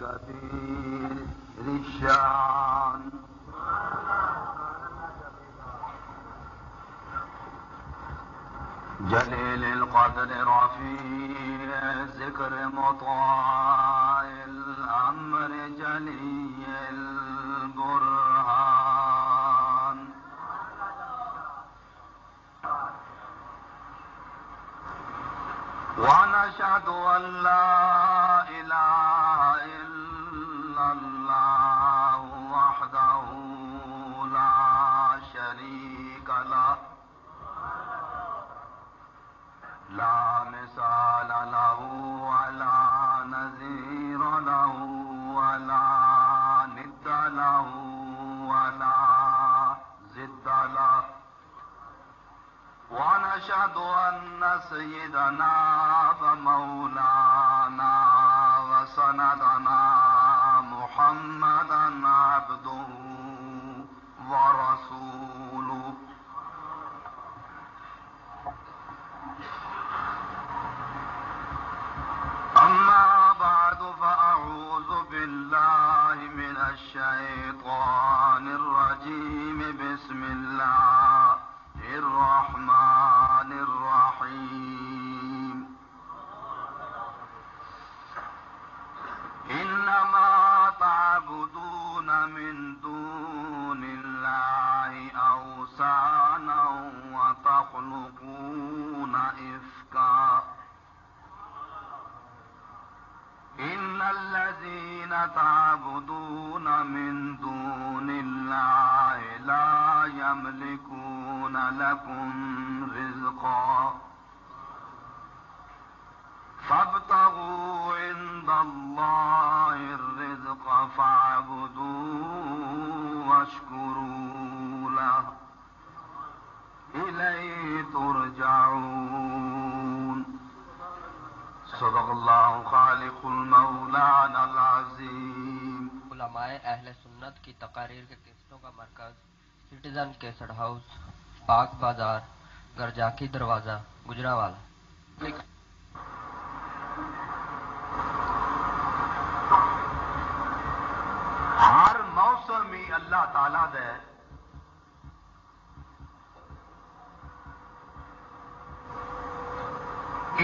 كبير الشان. جليل القدر رفيع ذكر مطاع الأمر جلي البرهان. ونشهد أن ولا ند له ولا زد له ونشهد أن سيدنا فمولانا وسندنا محمدا عبده ورسوله. بسم الله الرحمن الرحيم. إنما تعبدون من دون الله وتخلقون إفكا. إن الذين تعبدون من دون الله لا يملكون لكم رزقا فابتغوا عند الله الرزق فاعبدوه واشكروا له إليه ترجعون صدق الله خالق المولانا العظيم علماء اہل سنت کی تقاریر کے قسطوں کا مرکز سٹیزن کیسٹ ہاؤس پاک بازار گرجاکی دروازہ گجرا والا ہر موسم ہی اللہ تعالی دے۔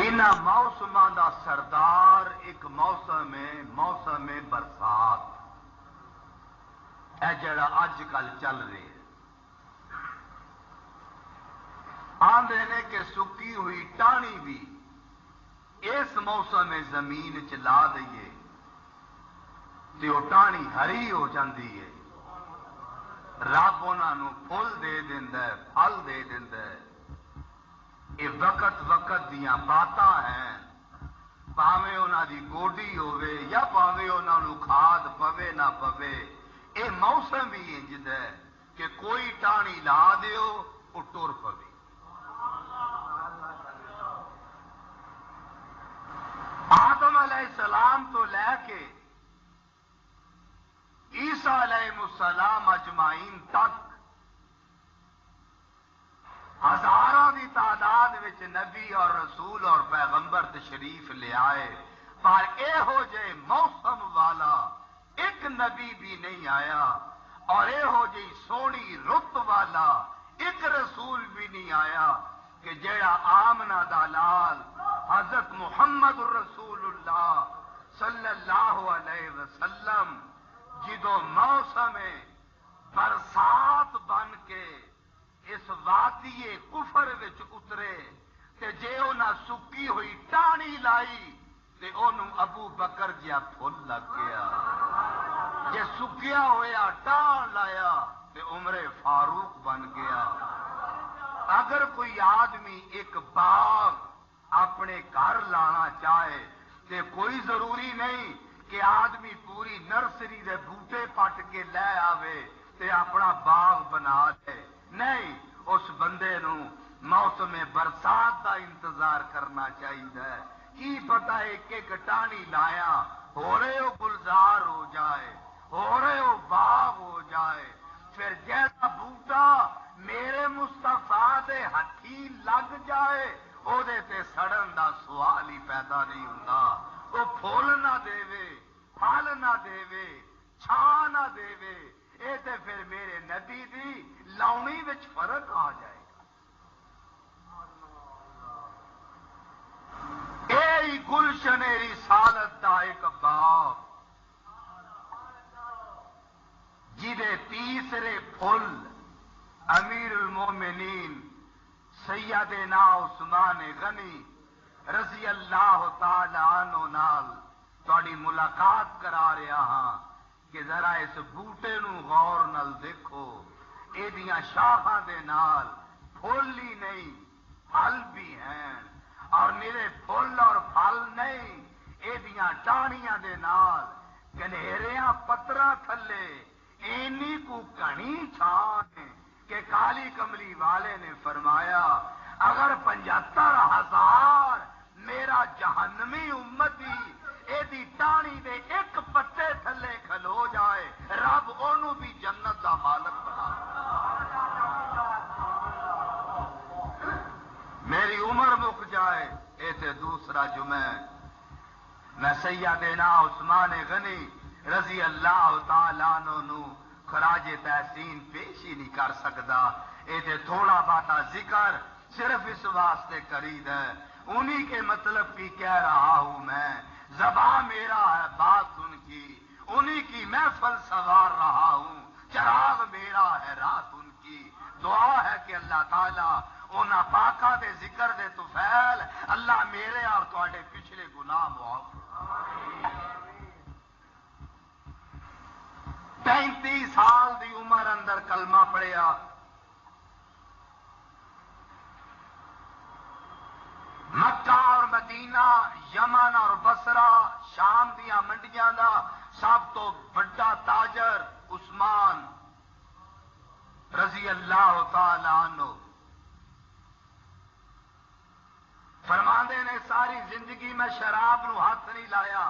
ان موسم دا سردار ایک موسم ہے موسم برسات۔ اے جڑا اج کل چل رہی ہے آندے نے کہ سکی ہوئی ٹانی بھی اس موسم زمین چلا دئیے تے وہ ٹانی ہری ہو جاندی ہے۔ رب انہوں پھل دے دیندا ہے، پھل دے دیندا ہے۔ یہ وقت وقت دیا باتاں ہیں۔ پاوے انہوں دی گوڈی ہوے یا پاوے انہوں کھاد پوے نہ پوے یہ موسم بھی انجد ہے کہ کوئی ٹانی لا دیو وہ ٹر پوے۔ آدم علیہ السلام تو لے کے عیسیٰ علیہ السلام اجمعین تک ہزاروں کی تعداد وچ نبی اور رسول اور پیغمبر تشریف لے آئے۔ پر یہو جے موسم والا ایک نبی بھی نہیں آیا اور یہو جی سونی رت والا ایک رسول بھی نہیں آیا۔ کہ جڑا آمنا دالال حضرت محمد رسول اللہ صلی اللہ علیہ وسلم جدو موسم برسات بن کے اس وادی کفر وچ اترے تے جے انہاں سکی ہوئی ٹانی لائی تے انہوں ابو بکر جیا پھل لگ گیا۔ جے سکیا ہویا ٹان لایا تے عمر فاروق بن گیا۔ اگر کوئی آدمی ایک باغ اپنے گھر لانا چاہے تے کوئی ضروری نہیں کہ آدمی پوری نرسری دے بوٹے پٹ کے لے آوے تے اپنا باغ بنا دے۔ نہیں، اس بندے نو موسم برسات کا انتظار کرنا چاہیے کی پتا ایک ایک ٹانی لایا، ہو رہے ہو گلزار ہو جائے، ہو رہے ہو باغ ہو جائے۔ پھر جیسا بوٹا میرے مستفا دے ہاتھی لگ جائے وہ سڑن دا سوال ہی پیدا نہیں ہوں وہ پھول نہ دے پھل دے چھان نہ دے اے تے پھر میرے نبی دی لاؤنی وچ فرق آ جائے گا۔ اے گلشن رسالت دا ایک باپ جہے تیسرے پھل امیر المومنین سیدنا عثمان غنی رضی اللہ تعالی عنہ نال تاری ملاقات کرا رہا ہاں کہ ذرا اس بوٹے نو غور نال دیکھو یہ شاخا دے نال پھول ہی نہیں، پھل بھی ہیں۔ اور میرے پھول اور پھل نہیں یہ ٹانیاں دے نال کنہریاں پترا تھلے، اینی کو کڑی چھان کہ کالی کملی والے نے فرمایا، اگر پنجہتر ہزار میرا جہنمی امتی ایدی ٹانی دے ایک پتے تھلے کھلو جائے، رب انہوں بھی جنت دا مالک بنا میری عمر مک جائے اے تے دوسرا جمعہ میں سیدنا عثمان غنی رضی اللہ تعالیٰ نو خراج تحسین پیش ہی نہیں کر سکتا یہ تھوڑا باتا ذکر صرف اس واسطے کرید ہے۔ انہی کے مطلب کی کہہ رہا ہوں میں۔ زباں میرا ہے، بات ان کی۔ انہی کی محفل سوار رہا ہوں۔ چراغ میرا ہے، رات ان کی۔ دعا ہے کہ اللہ تعالیٰ ان پاکا دے ذکر دے تو فیل۔ اللہ میرے اور تے پچھلے گناہ معاف پینتی سال دی عمر اندر کلمہ پڑیا مکہ اور مدینہ، یمن اور بسرا شام دیا منڈیاں دا سب تو بڑا تاجر عثمان رضی اللہ تعالی عنہ۔ فرماندے نے ساری زندگی میں شراب نو ہاتھ نہیں لایا۔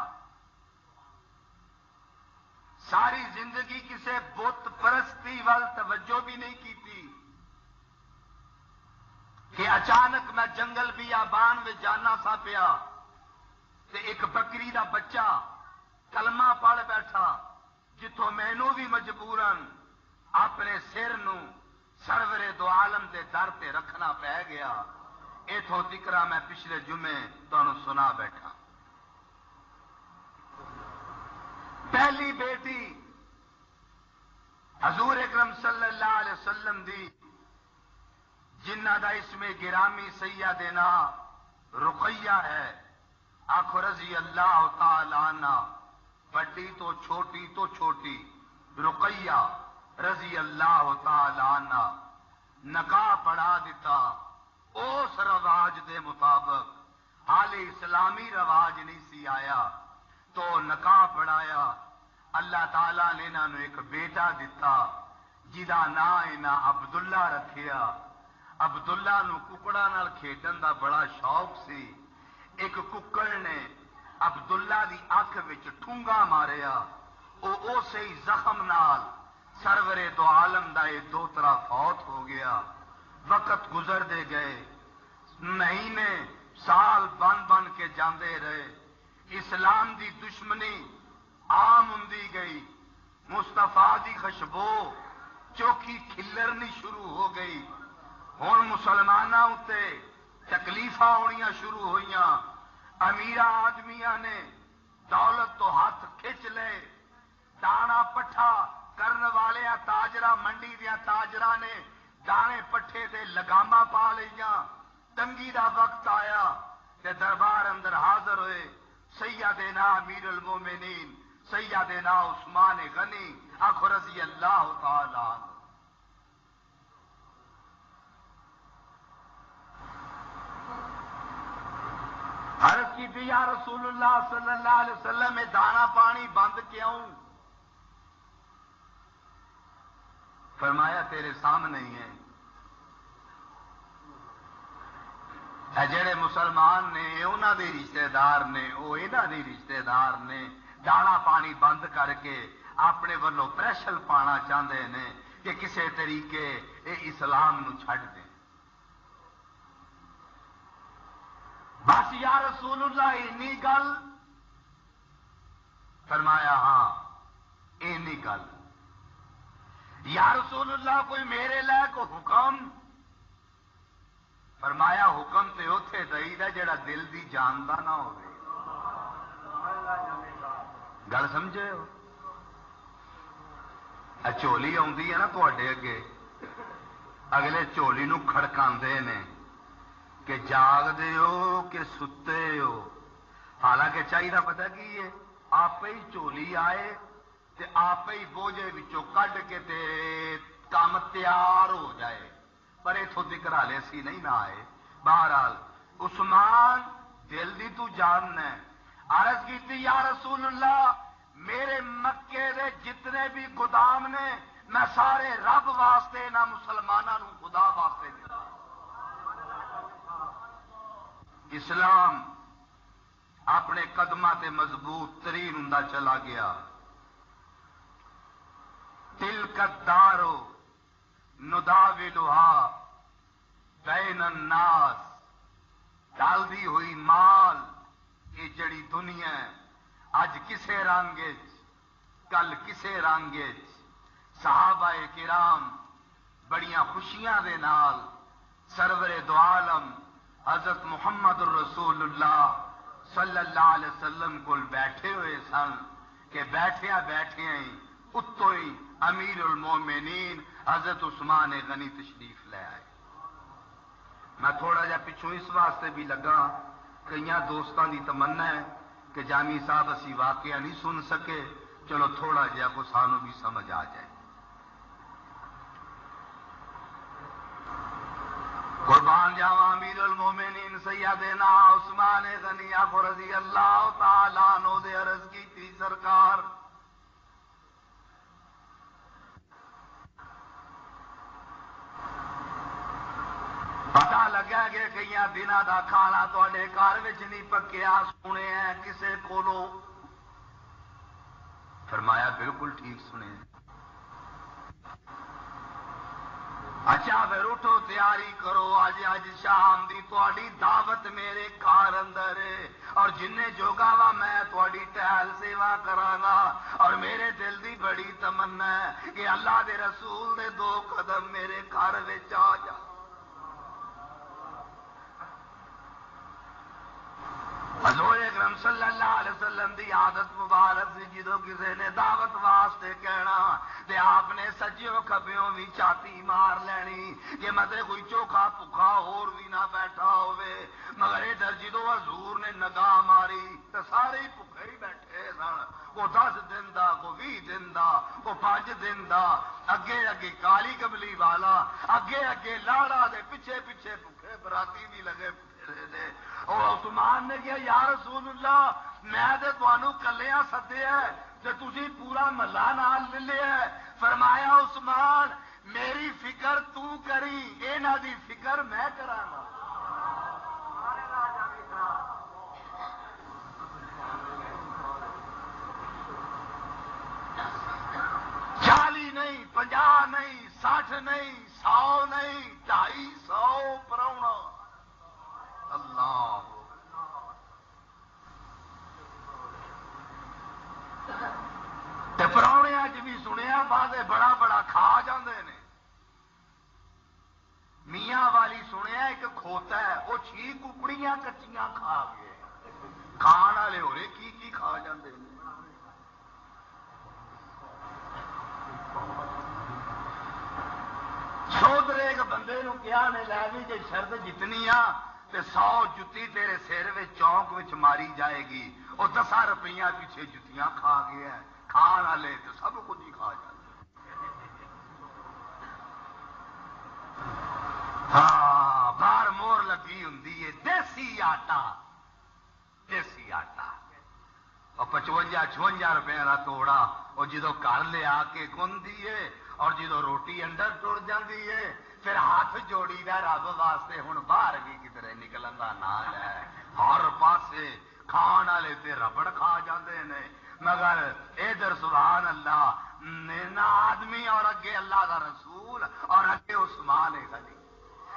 ساری زندگی کسے بت پرستی وال توجہ بھی نہیں کی تھی کہ اچانک میں جنگل بھی آبان میں جانا سا پیا تے ایک بکری دا بچہ کلمہ پڑھ بیٹھا جتوں مینو بھی مجبورن اپنے سر نو سرور دو عالم دے در تے رکھنا پہ گیا اتوں تکرا میں پچھلے جمعے تمہیں سنا بیٹھا۔ پہلی بیٹی حضور اکرم صلی اللہ علیہ وسلم دی جنہ دا اس میں گرامی سیاح دینا رقیہ ہے۔ آخو رضی اللہ تعالی عنہ، بڑی تو چھوٹی تو چھوٹی، رقیہ رضی اللہ تعالی عنہ۔ نکاح پڑھا دیتا اس رواج دے مطابق حال اسلامی رواج نہیں سی آیا۔ تو نکاح پڑھایا۔ اللہ تعالی نے انہوں نے ایک بیٹا دتا جہاں نا یہاں عبداللہ رکھیا۔ عبداللہ نو ککڑا نال کھیڈن دا بڑا شوق سی۔ ایک ککڑ نے عبداللہ دی اکھ وچ ٹھونگا ماریا۔ او اسی زخم نال سرور دو عالم دا یہ دو طرح فوت ہو گیا۔ وقت گزر دے گئے۔ مہینے سال بن بن کے جاندے رہے۔ اسلام دی دشمنی عام ہوں گئی۔ مستفا دی خشبو چوکی کھلرنی شروع ہو گئی۔ ہوں مسلمانوں اتنے تکلیف آنیا شروع ہوئی امیر آدمیا نے دولت تو ہاتھ کھچ لے۔ دانا پٹھا کرن والے تاجرا منڈی دیا تاجرا نے دانے پٹھے تے لگاما پا لیا تنگی دا وقت آیا تے دربار اندر حاضر ہوئے۔ سیدنا امیر المومنین، سیدنا عثمان غنی آخو رضی اللہ تعالی عرض کی بھی یا رسول اللہ صلی اللہ علیہ وسلم، میں دانا پانی بند کیوں؟ فرمایا تیرے سامنے ہی ہے۔ جڑے مسلمان نے انہوں دے رشتہ دار نے وہ یہاں دے رشتہ دار نے دانا پانی بند کر کے اپنے ولو پریشل پانا چاہتے ہیں کہ کسی طریقے اے اسلام نو چھڈ دیں بس یا رسول اللہ، اینی گل۔ فرمایا ہاں اینی گل۔ یا رسول اللہ، کوئی میرے لے کو حکم فرمایا حکم تے اتے دئی دا جڑا دل دی جاندا نہ ہوئے گل سمجھے ہو؟ چولی آئی ہے نا تے اگے۔ اگلے چولی نو کھڑکا نے کہ جاگ دے ہو کہ ستے ہو۔ حالانکہ چاہیے پتہ کی ہے؟ آپ ہی چولی آئے تے آپ ہی بوجھے کڈ کے تے کام تیار ہو جائے۔ پر اتوں دکر والے سی نہیں نہ آئے۔ بہرحال، عثمان، دل دی تو جاننا عرض کی یا رسول اللہ، میرے مکے دے جتنے بھی گودام نے، میں سارے رب واسطے نہ مسلمانوں خدا واسطے دیا اسلام اپنے قدم تے مضبوط ترین ہوں چلا گیا۔ تل کدارو نداوی لوہا بین الناس، ڈالدی ہوئی مال، یہ جڑی دنیا اج کسے رنگ کل کسے رنگ صحابہ کرام بڑیاں خوشیاں دے نال سرور دو عالم حضرت محمد الرسول اللہ صلی اللہ علیہ وسلم کو بیٹھے ہوئے سن کہ بیٹھیا بیٹھیا ہی، اتو ہی امیر المومنین حضرت عثمان غنی تشریف لے آئے۔ میں تھوڑا جا پچھوں اس واسطے بھی لگا کئی دوستان دی تمنا ہے کہ جامی صاحب اسی واقعہ نہیں سن سکے۔ چلو تھوڑا جہا کو سانو بھی سمجھ آ جائے۔ قربان جاوا امیر المومنین، سیدنا عثمان غنی کو رضی اللہ تعالیٰ نو دے عرض کی تھی سرکار پتا لگا کہ کئی دن کا کھانا تے گھر نہیں پکیا سنے ہیں کسے کو فرمایا بالکل ٹھیک سنے اچھا پھر اٹھو، تیاری کرو۔ اج اج شام دی تاری دعوت میرے گھر اندر اور جن جوگا وا میں تھوڑی ٹہل سیوا کرا اور میرے دل دی بڑی تمنا ہے کہ اللہ دے رسول دے دو قدم میرے گھر آ جا۔ حضور اکرم صلی اللہ علیہ وسلم دی عادت مبارک سی جدو کسی نے دعوت واسطے کہنا تے آپ نے سجیوں کھبیوں بھی چھاتی مار لینی کہ متے کوئی چوکھا پکھا اور بھی نہ بیٹھا ہوئے مگر ادھر جدو حضور نے نگاہ ماری تو سارے ہی پکھے ہی بیٹھے سن۔ کو دس دن دا کو بھی دن دا کو پانچ دن دا۔ اگے اگے کالی کملی والا، اگے اگے لاڑا دے پیچھے پیچھے پکھے براتی بھی لگے اور عثمان نے کیا یا رسول اللہ میں تے تانوں کلیاں سدیا تے تسی پورا ملا نال لے لیا فرمایا، عثمان، میری فکر تو کری انہاں دی فکر میں کرانا۔ چالی نہیں پنجا نہیں، ساٹھ نہیں، سو نہیں، ڈھائی سو پرونا اللہ پرونے چ بھی سنیا بعد بڑا بڑا کھا جاندے نے۔ میاں والی سنیا، ایک کھوتا ہے، وہ چھی ککڑیاں کچیاں کھا گئے۔ کھان والے ہو رہے کی کی کھا جاندے نے؟ ایک بندے نو کیا نے، لے بھی جی شرد جتنی آ تے سو جتی تیرے سر چونک وچ ماری جائے گی۔ وہ دسا روپیہ پیچھے جتیاں کھا گیا کھان والے تو سب کچھ ہی کھا جائے ہاں باہر مور لگی ہوں دیسی آٹا۔ دیسی آٹا۔ اور پچوجا چونجا روپے کا توڑا۔ وہ جدو گھر لے کے گن دیے اور جدو روٹی اندر ٹر جاتی ہے پھر ہاتھ جوڑی دا رب واسطے ہوں باہر بھی کدھر نکلن کا نام ہے ہر پاسے کھان والے تے ربڑ کھا جاندے نے مگر ادھر سبحان اللہ آدمی اور اگے اللہ کا رسول اور اگے عثمان خلی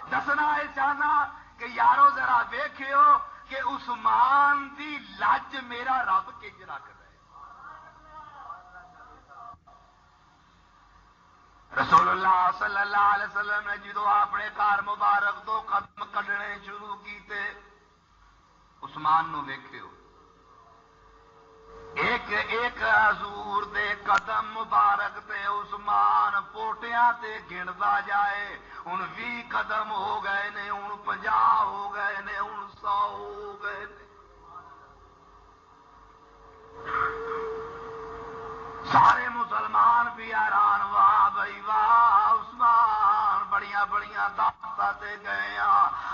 دسنا یہ چاہنا کہ یارو ذرا ویخو کہ عثمان دی لج میرا رب کج رکھ اللہ صلی اللہ علیہ وسلم نے جدو اپنے کار مبارک دو قدم کڈنے شروع کیتے، عثمان نو ویکھو ایک ایک حضور دے قدم مبارک تے عثمان پوٹیاں تے گندا جائے۔ ہوں بھی قدم ہو گئے نے ہوں پنجا ہو گئے نے ہوں سو ہو گئے نے۔ سارے مسلمان بھی حیران، واہ بھائی، واہ۔ بڑیاں بڑیاں دے گئے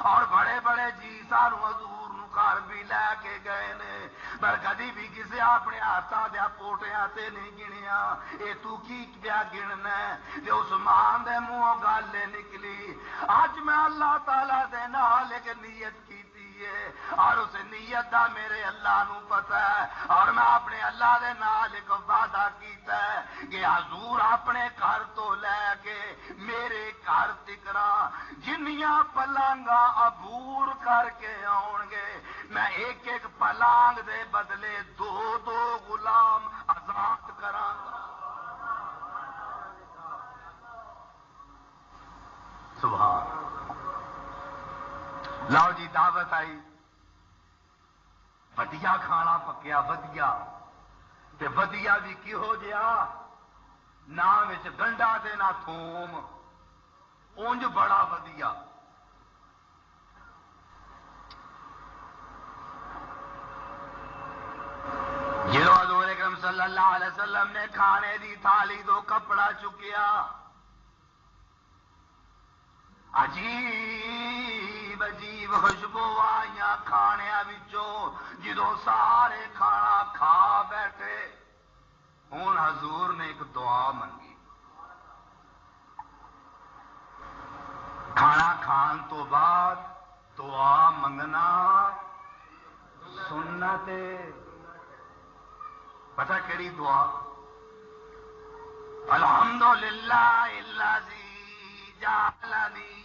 اور بڑے بڑے جی سانو حضور نکار بھی لے کے گئے نے۔ پر کدی بھی کسے اپنے ہاتھاں دیا پوٹیا تے نہیں گنیا اے تو کی پیا گننا کہ اس مان دے منہ گل نکلی۔ اج میں اللہ تعالی دے نال ایک نیت کی اور اس نیت دا میرے اللہ نو پتا ہے اور میں اپنے اللہ دے نال ایک وعدہ کیتا ہے کہ حضور اپنے گھر تو لے کے میرے گھر تکرا جنیاں پلانگا عبور کر کے آن گے۔ میں ایک ایک پلانگ دے بدلے دو دو غلام آزاد کرا سبحان لو جی دعوت آئی۔ ودیا کھانا پکیا ودیا ودیا بھی کہو جیا؟ نہ گنڈا دے نہ تھوم۔ اونج بڑا ودیا جلو حضور اکرم صلی اللہ علیہ وسلم نے کھانے دی تھالی دو کپڑا چکیا۔ عجیب عجیب خوشبو آئی کھانے جدو سارے کھانا کھا بیٹھے۔ ہوں حضور نے ایک دعا منگی۔ کھانا کھان تو بعد دعا منگنا سننا تے پتا کہڑی دعا؟ الحمدللہ اللہ جی جالنی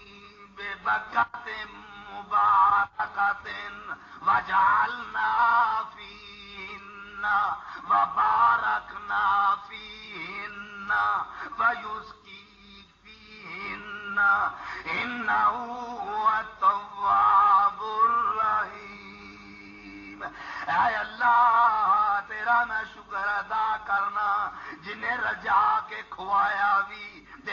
ببكة مباركة وجعلنا فيهن وباركنا فيهن ويسقي فيهن إنه هو التواب الرحيم اے اللہ، تیرا میں شکر ادا کرنا، جنہیں رجا کے کھوایا بھی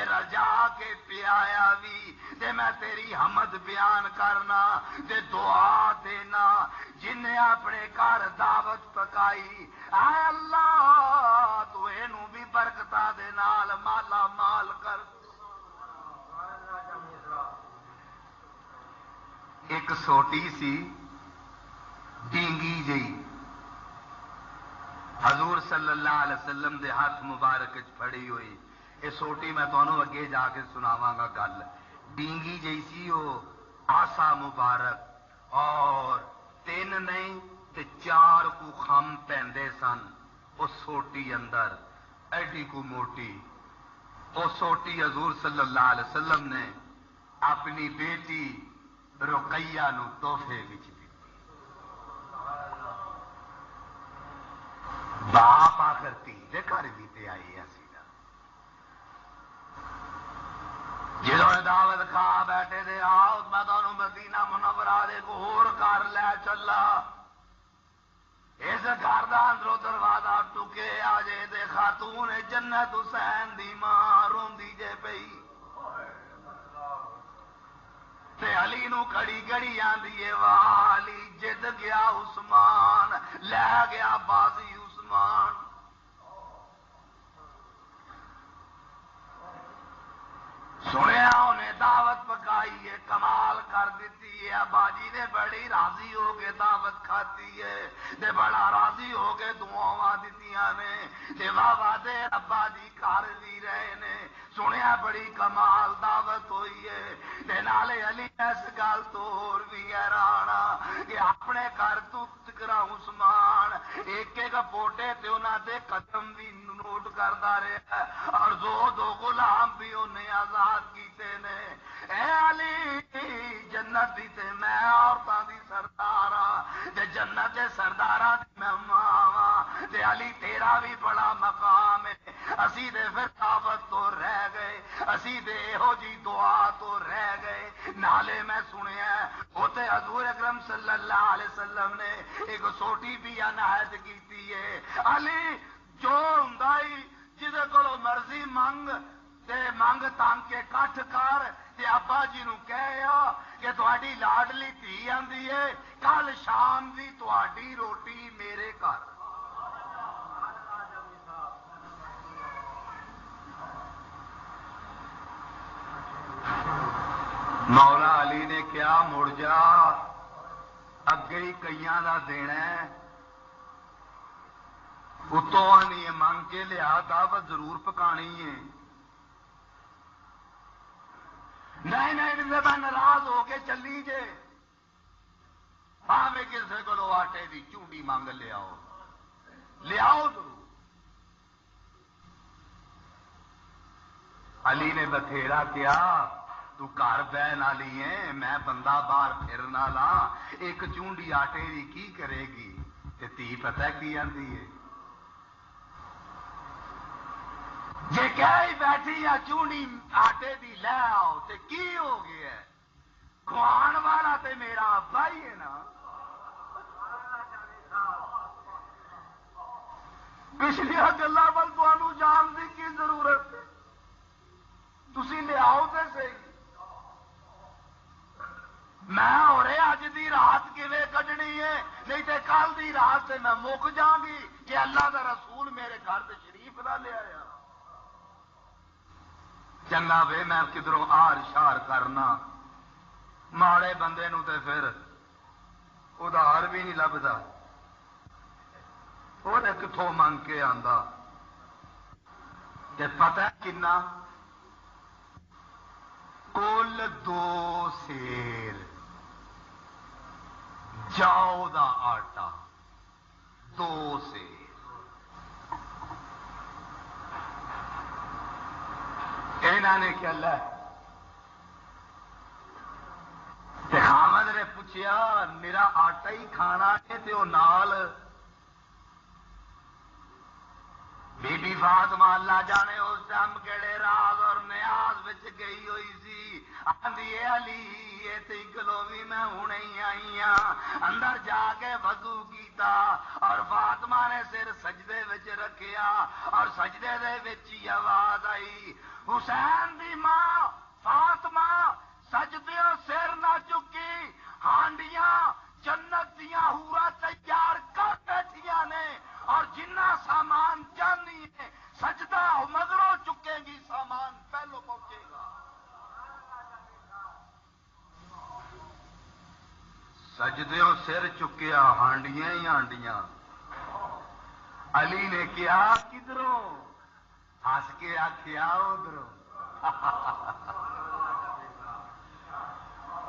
رجا کے پیایا بھی دے میں تیری حمد بیان کرنا، دے دعا دینا، جن اپنے گھر دعوت پکائی۔ اے اللہ، تو اینو بھی برکتا دے نال مالا مال کر۔ ایک سوٹی سی ڈینگی جی حضور صلی اللہ علیہ وسلم دے ہاتھ مبارک پڑی ہوئی۔ یہ سوٹی میں تمہوں اگے جا کے سناواں گا گل۔ ڈینگی جیسی وہ آسا مبارک اور تین نہیں تے چار کو خم پہندے سن اس سوٹی اندر، ایڈی کو موٹی۔ وہ سوٹی حضور صلی اللہ علیہ وسلم نے اپنی بیٹی رقیہ نو تحفے بچ دی باپ آخر تھی دے گھر بھی تے آئی ہے۔ جدو دعوت کھا بیٹھے دے، آؤ میں تمہیں مدینہ منورا دے کو ہور کر لے چلا۔ اس گھر کا اندرو دروازہ ٹکے آ جے دے خاتون جنت حسین دی ماں روندی جے پئی۔ تے علی نو کڑی کڑی آندی والی جد گیا عثمان، لے گیا بازی عثمان۔ سنیا انہیں دعوت پکائی ہے، کمال کر دیتی ہے۔ باجی نے بڑی راضی ہو کے دعوت کھاتی ہے۔ دے بڑا راضی ہو کے دعا دیتی نے۔ دے بابا دے ابا جی کر بھی رہے نے۔ سنیا بڑی کمال دعوت ہوئی ہے۔ دے نالے علی اس گل تو اور بھی حیران کہ اپنے گھر تو کرا عثمان ایک ایک پوٹے تے انہاں دے قدم بھی نوٹ کرتا رہا اور دو دو غلام بھی انہیں آزاد کیتے نے اے علی، جنت دی تے میں عورتوں دی سردار ہاں تے جنت دے سرداراں دی میں ماں تے علی، تیرا بھی بڑا مقام ہے۔ اسی دے پھر دعوت تو رہ گئے۔ اسی دے ہو جی دعا تو رہ گئے۔ نالے میں سنیا ہوتے حضور اکرم صلی اللہ علیہ وسلم نے ایک سوٹی بھی عنایت کی ہے۔ علی، جو ہوں جہد کو مرضی منگ۔ تے منگ تنگ کے کٹھ کر تے ابا جی نو کہہ کہ تاری لاڈلی تھی آدھی ہے کل شام دی تھی روٹی میرے گھر مولا علی نے کیا مڑ جا اگے ہی کئی کا دینا اتوں نہیں منگ کے لیا دعوت ضرور پکانی ہے نہیں نہیں میں ناراض ہو کے چلی جے ہاں میں کسی کو آٹے کی چونڈی منگ لیاؤ لیاؤ ضرور۔ علی نے بتھیرا کیا، تو گھر بہن والی ہے میں بندہ باہر پھرنا لا ایک چونڈی آٹے کی کی کرے گی؟ تی پتہ کی آتی ہے؟ جی کہ بیٹھی یا چونڈی آٹے دی لے آؤ تے کی ہو گیا کھوان والا تے میرا ابا ہی ہے نا۔ پچھلیا گلا بل تمہوں جان دی کی ضرورت تھی لیاؤ تے صحیح۔ میں ہو رہے اج دی رات کھے کڈنی ہے؟ نہیں تے کل دی رات سے میں مک جا گی کہ اللہ دا رسول میرے گھر سے شریف نہ لیا چنگا وے میں کدھروں آر شار کرنا ماڑے بندے نو تے پھر ادھار بھی نہیں لبتا وہ کتوں منگ کے آتا پتا کنا کل دو سیر جاؤ دا آٹا دو سیر نے کیا خامد نے پوچھا میرا آٹا ہی کھانا ہے تو نال۔ بی بی فاطمہ اللہ جانے اس ٹائم کہڑے راز اور نیاز بچ گئی ہوئی سی۔ آندھی علی یہ تے گلو بھی میں ہوں آئی ہاں۔ اندر جا کے وضو کیتا اور فاطمہ نے سر سجدے وچ رکھیا اور سجدے دے وچ آواز آئی۔ حسین دی ماں، فاطمہ سجدے سر نہ چکی، ہانڈیاں جنت دیا ہورا تیار کر بیٹھیا نے، اور جنہ سامان جانی ہے، سجدہ مگروں چکے گی، سامان پہلو پہنچے گا۔ سجدے سر چکیا، ہانڈیاں ہی ہانڈیاں۔ علی نے کیا کدھروں ہس کے آخیا ادھر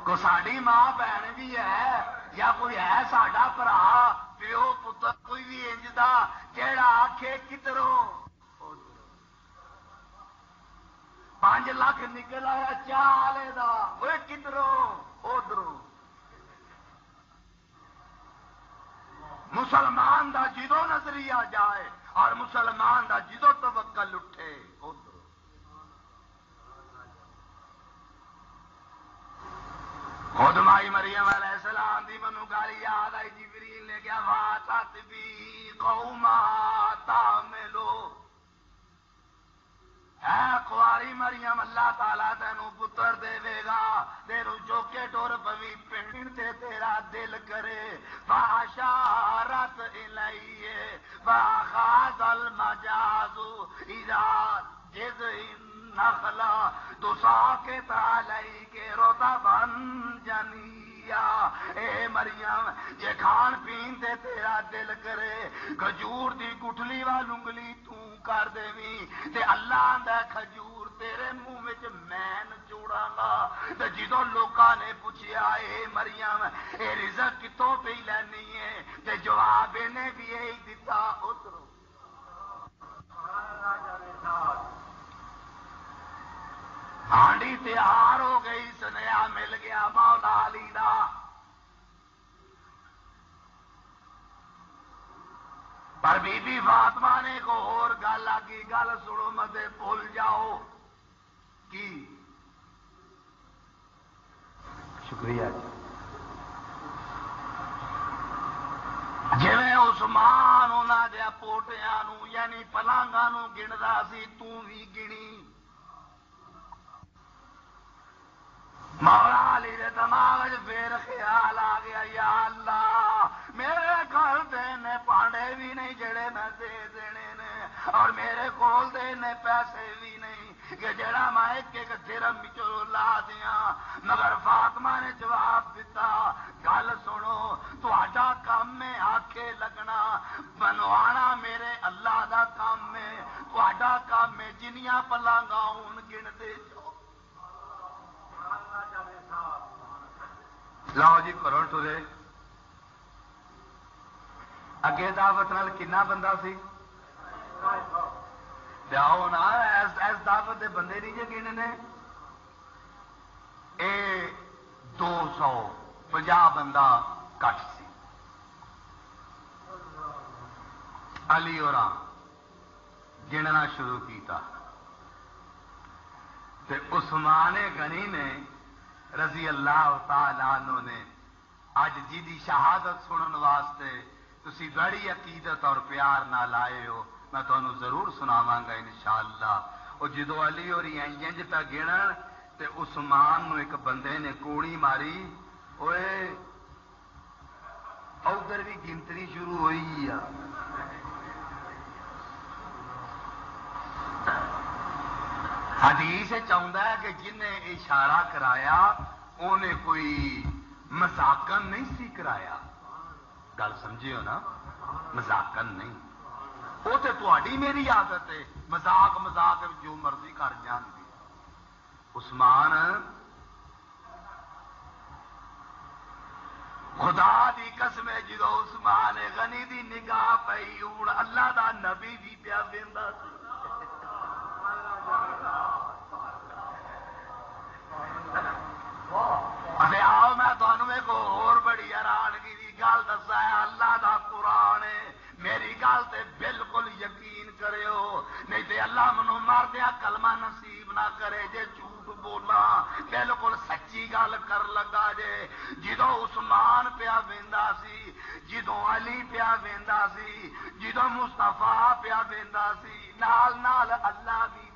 کو ساری ماں بہن بھی ہے یا کوئی ہے ساڈا برا پیو پتر کوئی بھی انجدا جیڑا آخے کدھروں؟ پانچ لاکھ نکل آیا چالے کا کدھروں؟ ادھر مسلمان دا جدو نظریہ جائے اور مسلمان دا جدو توکل اٹھے ادھر خود مائی مریم علیہ السلام دی منو گالی یاد آئی، جبریل نے کیا واتت بھی قوما تاملو اے کواری مریم، اللہ تعالیٰ تینو پتر دے وے گا۔ تیرو چوکے ٹور پوی پینڈ تے تیرا دل کرے۔ فاشارت الائیے فاخاذ المجازو اذا جز نخلا تو کے تالائی کے روتا بن جانیا اے مریم، جے کھان پین تے تیرا دل کرے، کھجور دی گٹھلی والنگلی تو کر دے تے اللہ دا کھجور تیرے منہ وچ مین چوڑا گا۔ تے جدوں لوکاں نے پوچھیا، اے مریم، اے رزق کتوں پہ لینی ہے؟ تے جواب نے بھی یہی دتا، اترو۔ ہانڈی تیار ہو گئی، سنیا مل گیا مولا علی دا۔ پر بی بی فاطمہ نے کو اور گل آ گل سنو متے بھول جاؤ۔ کی؟ شکریہ جی۔ عثمان انہوں دیا پوٹیا یعنی پلانگا گنتا سی تھی گنی۔ مولا علی دے دماغ پھر خیال آ گیا، یا اللہ، میرے گھر دے پانڈے بھی نہیں جڑے میں دے دینے نے، اور میرے کول دے پیسے بھی نہیں، کہ جڑا میں ایک ایک درم چلو لا دیا مگر فاطمہ نے جواب دیتا گل سنو تا کام میں آکے لگنا، بنوانا میرے اللہ دا کام میں تا کام میں جنیاں پلانگا ہوں گنتے لو جی کرو ٹورے اگے دعوت نال کنا بندہ سی؟ آؤ نا، ایس دعوت دے بندے نہیں جی گنے نے۔ اے دو سو پنجا بندہ کٹ سی۔ علی اور گننا شروع کیتا۔ تے عثمان غنی نے رضی اللہ تعالی عنہ نے اج جی دی شہادت سنن واسطے تسی بڑی عقیدت اور پیار نہ لائے ہو۔ میں تمہیں ضرور سناواں گا انشاءاللہ۔ او جدو علی اور انج پہ گنن تے عثمان نو ایک بندے نے کوڑی ماری اوے ادھر بھی گنتری شروع ہوئی۔ ہے حدیث چاہتا ہے کہ جنہیں اشارہ کرایا، انہیں کوئی مزاقن نہیں سی کرایا۔ گل سمجھے ہو نا؟ مزاقن نہیں۔ وہ تو تھی میری عادت ہے۔ مزاق مزاق جو مرضی کر جان۔ دی عثمان، خدا دی قسم جدو عثمان غنی دی نگاہ پئی ہوں اللہ دا نبی بھی پیا دینا سی آؤ، میں تمہیں ایک اور بڑی حیرانگی کی گل دسا اللہ دا قرآن میری گل تے بالکل یقین کرو نہیں تے اللہ منو مار دیا کلمہ نصیب نہ کرے جے جھوٹ بولا بالکل سچی گل کر لگا جے۔ جدو عثمان پیا ویندا سی جدو علی پیا ویندا سی جدو مستفا پیا ویندا سی نال نال اللہ بھی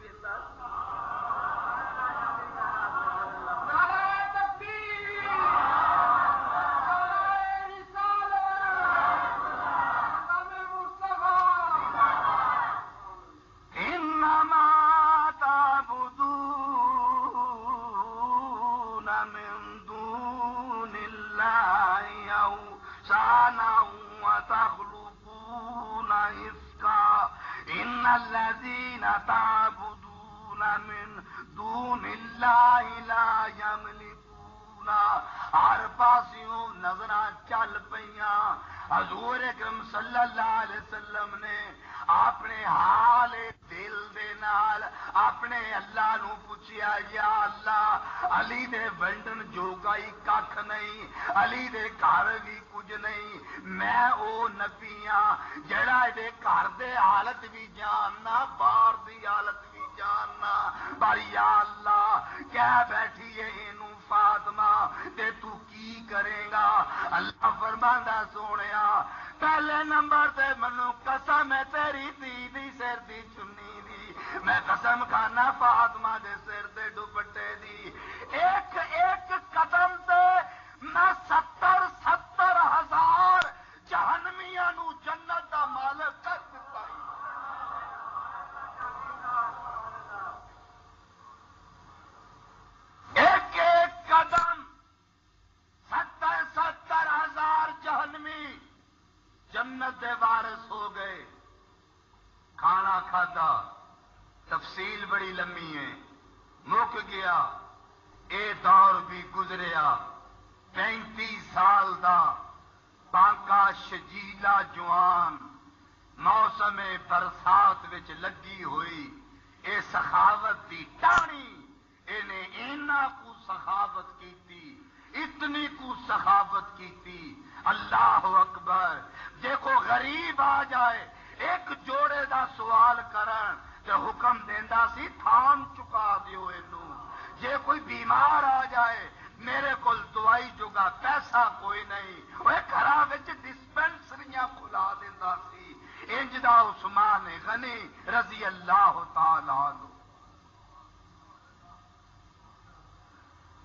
کیتا ہے ایک جوڑے دا سوال کرن، تے حکم دیندا سی، تھام چکا دیو اینو۔ جے کوئی بیمار آ جائے، میرے کول دوائی جگا، پیسہ کوئی نہیں۔ وہ گھر ڈسپینسریاں کھلا دیندا سی۔ انج دا عثمان غنی رضی اللہ تعالی عنہ۔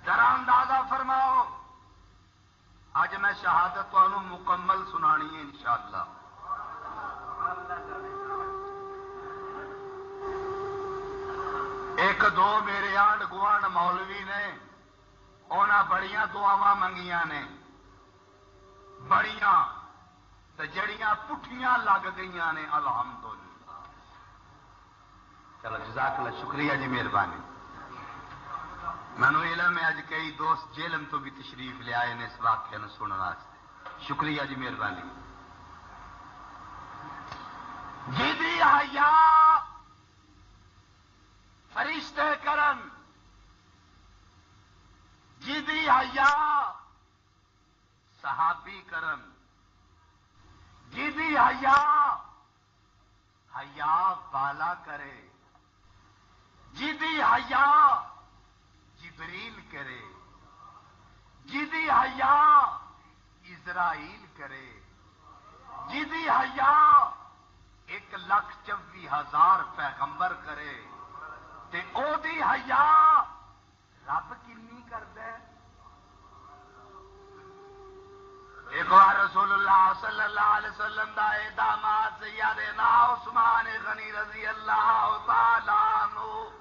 ذرا اندازہ فرماؤ۔ اج میں شہادت مکمل سنانی ہے، انشاءاللہ۔ ایک دو میرے آنڈ گوانڈ مولوی نے انہیں بڑیاں دعوا منگیاں نے۔ بڑیاں جڑیاں پٹھیاں لگ گئی نے، الحمدللہ۔ چلو، جزاک اللہ، شکریہ جی مہربانی۔ مینو علم ہے، اج کئی دوست جیلم تو بھی تشریف لے آئے اس واقعے سننے شکریہ جی مہربانی۔ جی حیا فرشتے کرن جی حیا، صحابی کرن جی حیا حیا بالا کرے۔ جی حیا، جبریل کرے۔ جی حیا، اسرائیل کرے۔ جی حیا ایک لاکھ چوبی ہزار پیغمبر کرے تے او دی حیا رب کنی کرد ایک بار رسول اللہ صلی اللہ علیہ وسلم دا داماد سیدنا عثمان غنی رضی اللہ تعالیٰ عنہ۔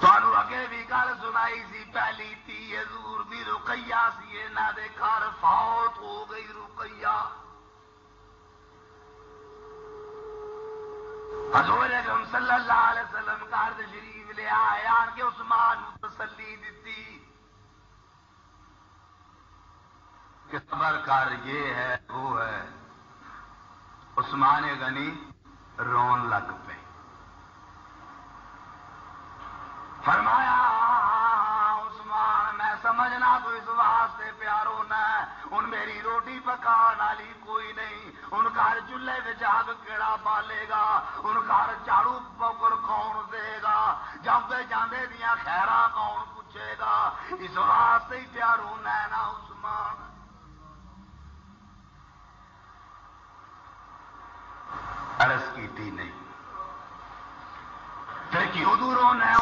تھانوں اگے بھی گل سنائی سی، پہلی تی حضور دی رقیہ سی، انہاں دے گھر فوت ہو گئی رقیہ۔ حضور اکرم صلی اللہ علیہ وسلم گھر دے شریف لے آئے، آن کے عثمان تسلی دیتی کہ صبر کر، یہ ہے، وہ ہے۔ عثمان غنی رون لگ پہ فرمایا، عثمان، میں سمجھنا تو اس واسطے پیار ہونا ہے ان میری روٹی پکان والی کوئی نہیں، ان گھر چولہے میں آگ کیڑا بالے گا، ان گھر جھاڑو پکڑ کون دے گا، جاندے جاندے دیا خیرا کون پوچھے گا، اس واسطے ہی پیار ہونا ہے نا عثمان. عرض کی نہیں. پھر کیوں دور ہونا ہے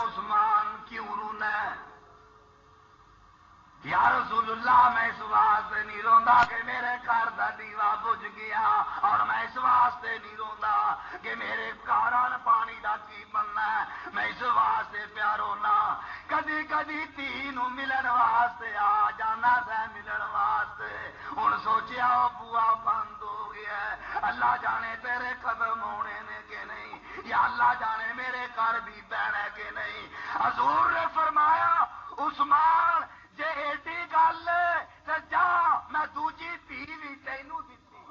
یا رسول اللہ، میں اس واسطے نہیں روندا کہ میرے گھر کا دیوا بج گیا اور میں اس واسطے نہیں روندا کہ میرے کاران پانی کا کی بننا ہے۔ میں اس واسطے پیار ہونا۔ کدی کدی تین ملن واسطے آ جانا سہ ملن واسطے۔ ہوں سوچیا وہ بوا بند ہو گیا اللہ جانے تیرے قدم ہونے نے کہ نہیں؟ یا اللہ جانے میرے گھر بھی پینا کہ نہیں؟ حضور نے فرمایا، عثمان جی ایڈی گل جا میں دوجی دھی بھی تینوں دیتی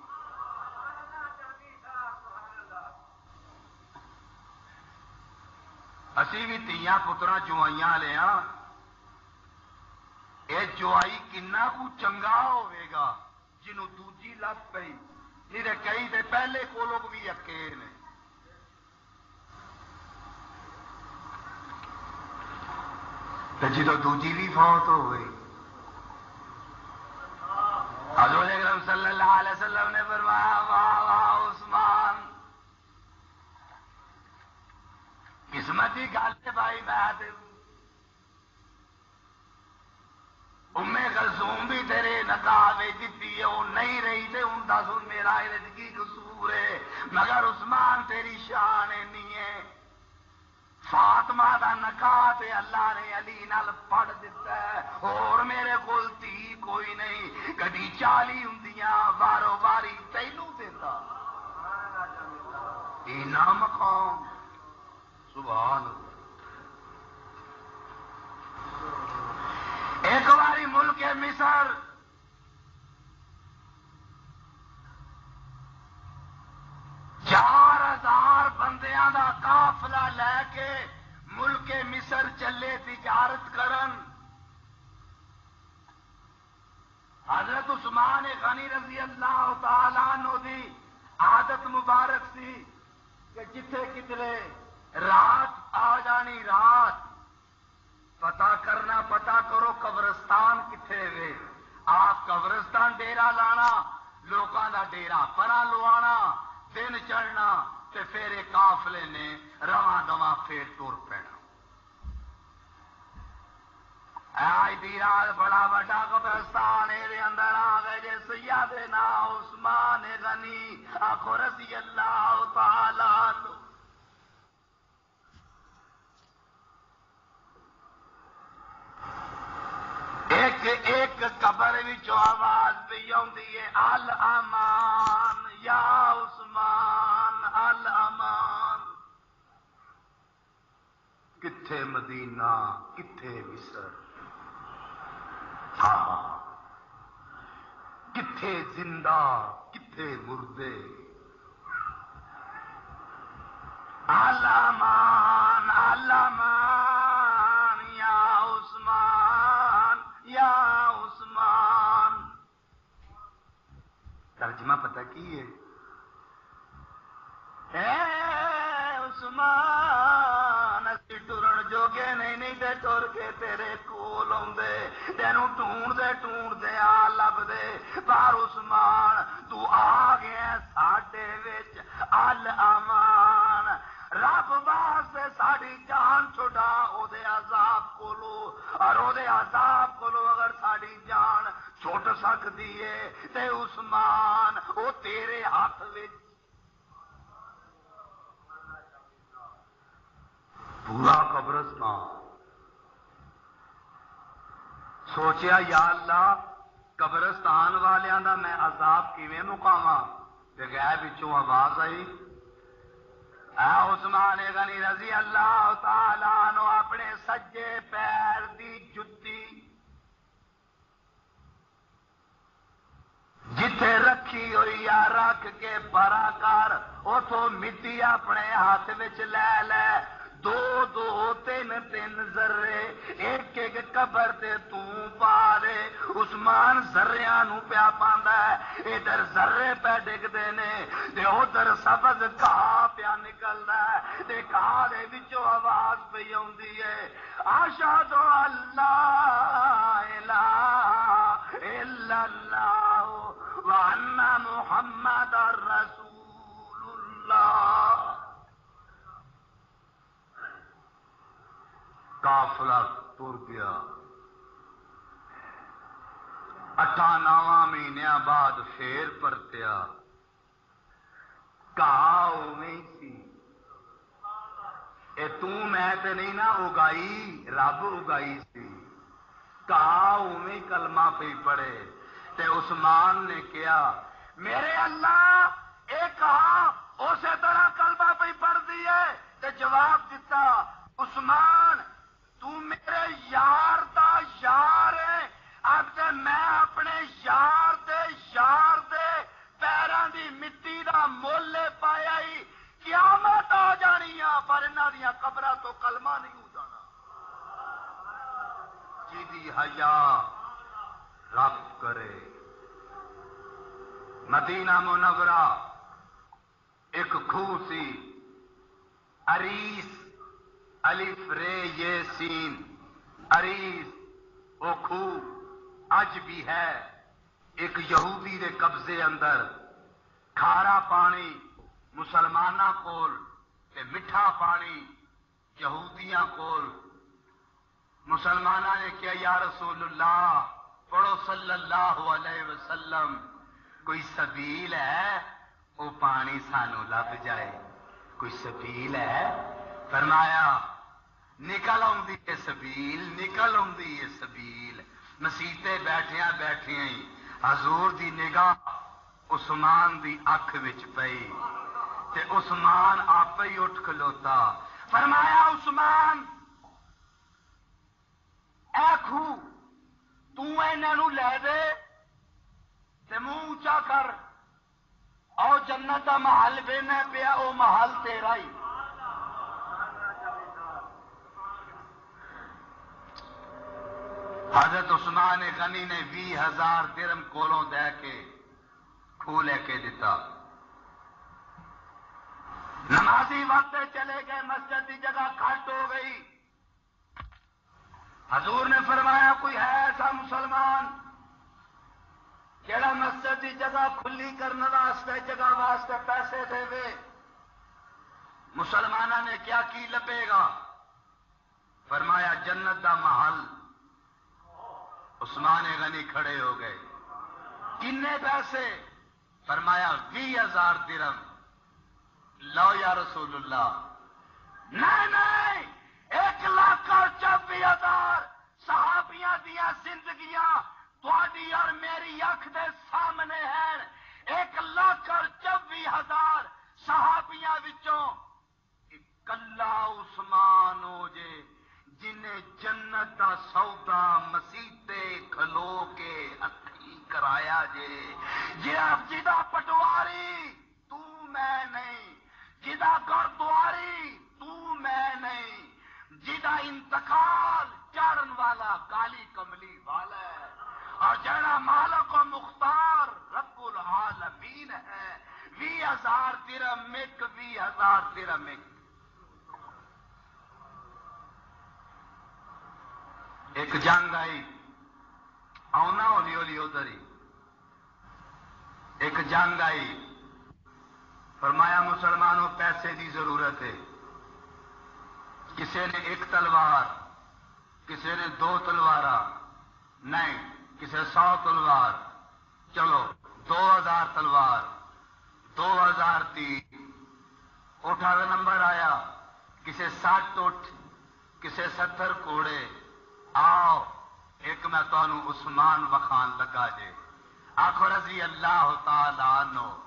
اسی بھی تیاں پترا چوائیاں لیا یہ چوائی کنا کو چنگا ہوئے گا جنوں دوجی لت پی نہیں کئی دے پہلے کو لوگ بھی اکے نے جدو جی دوجی بھی فوت ہو گئی۔ حضور اکرم صلی اللہ علیہ وسلم نے فرمایا، واہ واہ، عثمان۔ قسمت کی گل ہے بھائی، میں امے کلسوم بھی تیرے نکاح دیتی ہے وہ نہیں رہی تے ہوں دس میرا کی قصور ہے۔ مگر عثمان تیری شان ہے نہیں ہے۔ فاطمہ دا نکاح تے اللہ نے علی نال پڑھ دیتا ہے۔ اور میرے کول تھی کوئی نہیں۔ کدی چالی ہوں بارو باری تینوں دیتا اینا مقام سبحان ایک باری ملک مصر۔ چار ہزار بندیاں دا قافلہ لے کے ملک مصر چلے تجارت کرن۔ عثمان غنی رضی اللہ تعالیٰ عنہ دی عادت مبارک سی کہ جتھے کدرے رات آ جانی رات پتا کرنا پتا کرو قبرستان کتنے وے۔ آپ قبرستان ڈیرا لانا لوگوں کا ڈیرا پرا لوانا، دن چڑھنا۔ تے پھر ایک کافلے نے رواں دواں پھر تر پینا۔ آج دی رات بڑا بڑا قبرستان دے اندر آ گئے جے سیاد نا عثمان غنی۔ آخو رضی اللہ تعالی عنہ۔ ایک ایک قبر آواز پہ آئی ہے ال امان یا عثمان! الامان۔ کتھے مدینہ، کتھے مصر۔ ہاں،, ہاں کتھے زندہ، کتھے مردے۔ الامان الامان، یا عثمان یا عثمان۔ ترجمہ پتہ کی ہے عثمان، اسی ٹرن جوگے نہیں نہیں تے ٹر کے تیرے کول آدھے تینوں دے دے آ لب دے پر عثمان، تو آ گیا ساڈے وچ ال امان۔ رب واسطے ساری جان چھڈا او دے عذاب کولو۔ اور او دے عذاب کولو اگر ساری جان چھٹ سکتی ہے تے عثمان، او تیرے ہاتھ وچ پورا قبرستان۔ سوچیا، یا اللہ، قبرستان والوں دا میں عذاب کیویں مقاواں تے غیب وچوں آواز آئی۔ اے عثمان غنی رضی اللہ تعالی عنہ، اپنے سجے پیر دی جتی۔ جتھے رکھی ہوئی آ رکھ کے پرا کر اتوں مٹی اپنے ہاتھ وچ لے لے۔ دو دو تین تین ذرے، ایک ایک قبر تے تو پا دے عثمان ذریاں نو پیا پاندا ہے۔ ادھر ذرے پہ ڈگدے نے، تے ادھر سبز گھا پیا نکلدا ہے۔ تے گھا دے وچوں آواز پئی آوندی ہے۔ اشہد اللہ الہ الا اللہ وان محمد رسول اللہ۔ کافلا تر گیا۔ اٹھانواں مہینیا بعد پھر پرتیا۔ کہا سی۔ اے تو میں تے نہیں نا اگائی، رب اگائی سی۔ کہا اویں کلمہ پہ پڑے تے عثمان نے کیا میرے اللہ، اے کہا، اسی طرح کلمہ پہ پڑھ دیے تے جواب دیتا عثمان تو میرے یار دا یار ہے۔ اب تے میں اپنے یار دے یار دے پیروں دی مٹی دا مول پایا ہی۔ قیامت آ جانی پر انہاں قبراں تو کلمہ نہیں ہو جانا۔ جی دی حیا رب کرے۔ مدینہ منورہ، ایک کھو سی اریس الف رے یہ سین اریس او کھو اج بھی ہے۔ ایک یہودی دے قبضے اندر کھارا پانی مسلمانہ کول تے مٹھا پانی یہودیاں کول۔ مسلمانہ نے کیا یا رسول اللہ، پڑھو صلی اللہ علیہ وسلم، کوئی سبیل ہے؟ وہ پانی سانو لب جائے۔ کوئی سبیل ہے؟ فرمایا نکل آئی ہے سبیل، نکل آئی ہے سبیل۔ مسیطے بیٹھیا بیٹھیا ہی۔ حضور دی نگاہ عثمان دی اکھ وچ پئی۔ تے عثمان آپ ہی اٹھ کھلوتا۔ فرمایا، عثمان، اے خو تنہوں لے دے تے منہ اونچا کر۔ او جنت دا محل بہنا پیا، او محل تیرا ہی۔ حضرت عثمان غنی نے بھی ہزار درم کولوں دے کے کھو لے کے دیتا نمازی وقت چلے گئے، مسجد کی جگہ کھٹ ہو گئی۔ حضور نے فرمایا، کوئی ہے ایسا مسلمان کہڑا مسجد کی جگہ کھلی کرنے واسطے، جگہ واسطے پیسے دے وے؟ مسلمانوں نے کیا کی لبے گا؟ فرمایا، جنت دا محل۔ عثمان غنی کھڑے ہو گئے۔ کنے پیسے؟ فرمایا بھی ہزار درم۔ لو یا رسول اللہ۔ نہیں نہیں، ایک لاکھ اور چوبی ہزار۔ صحابیاں دیا زندگیاں تھوڑی اور میری اکھ دے سامنے ہیں۔ ایک لاکھ اور چوبی ہزار صحابیاں وچوں۔ کلا عثمان ہو جے۔ جنہیں جنت کا سودا مسیطے کھلو کے ہتھی کرایا جے۔ جی آپ جدا پٹواری، تو میں نہیں۔ جدا گردواری، تو میں نہیں۔ جدا انتقال چڑھن والا کالی کملی والا ہے۔ اور جڑا مالک و مختار رب العالمین ہے۔ وی ہزار درم ایک، وی ہزار درم ایک۔ ایک جنگ آئی آنا ہولی ہولی ادھر ہی ایک جنگ آئی فرمایا، مسلمانوں، پیسے کی ضرورت ہے۔ کسی نے ایک تلوار کسی نے دو تلوار نہیں کسی سو تلوار۔ چلو، دو ہزار تلوار، دو ہزار تین۔ اٹھارہ نمبر آیا کسی ساٹھ اٹھ کسی ستر کوڑے۔ آؤ، ایک میں تمہوں عثمان وخان لگا جے آخر رضی اللہ تعالی نو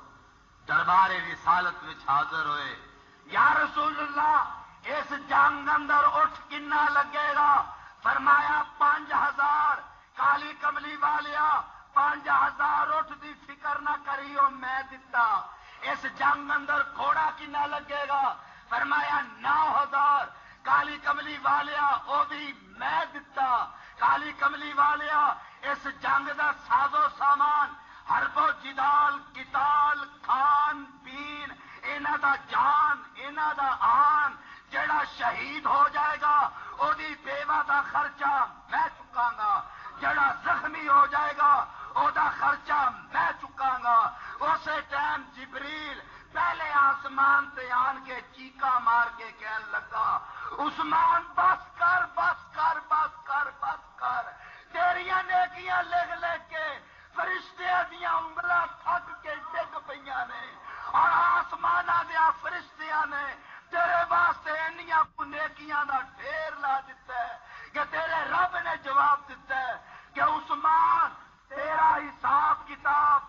دربار رسالت وچ حاضر ہوئے۔ یا رسول اللہ، اس جنگ اندر اٹھ کنا لگے گا؟ فرمایا، پانچ ہزار۔ کالی کملی والیا، پانچ ہزار۔ اٹھ دی فکر نہ کریو، میں دتا۔ اس جنگ اندر گھوڑا کنا لگے گا؟ فرمایا، نو ہزار۔ کالی کملی والیا وہ بھی میں دتا، کالی کملی والیا، اس جنگ دا سازو سامان ہربو جدال کتال کھان پین، اینا دا جان، اینا دا آن جڑا شہید ہو جائے گا وہ بیوہ دا خرچہ میں چکا گا جڑا زخمی ہو جائے گا وہ خرچہ میں چکا گا۔ اسی ٹائم جبریل پہلے آسمان سے آن کے چیکا مار کے کہنے لگا، عثمان بس کر، بس کر، بس کر بس کر۔ تیریاں نیکیاں لکھ لکھ کے فرشتے دیا انگل تھک کے ڈگ پہ نے۔ اور آسمان دیا فرشتیاں نے تیرے واسطے اینیاں نیکیاں دا ڈھیر لا دیتا ہے کہ تیرے رب نے جواب دیتا ہے کہ عثمان، تیرا حساب کتاب۔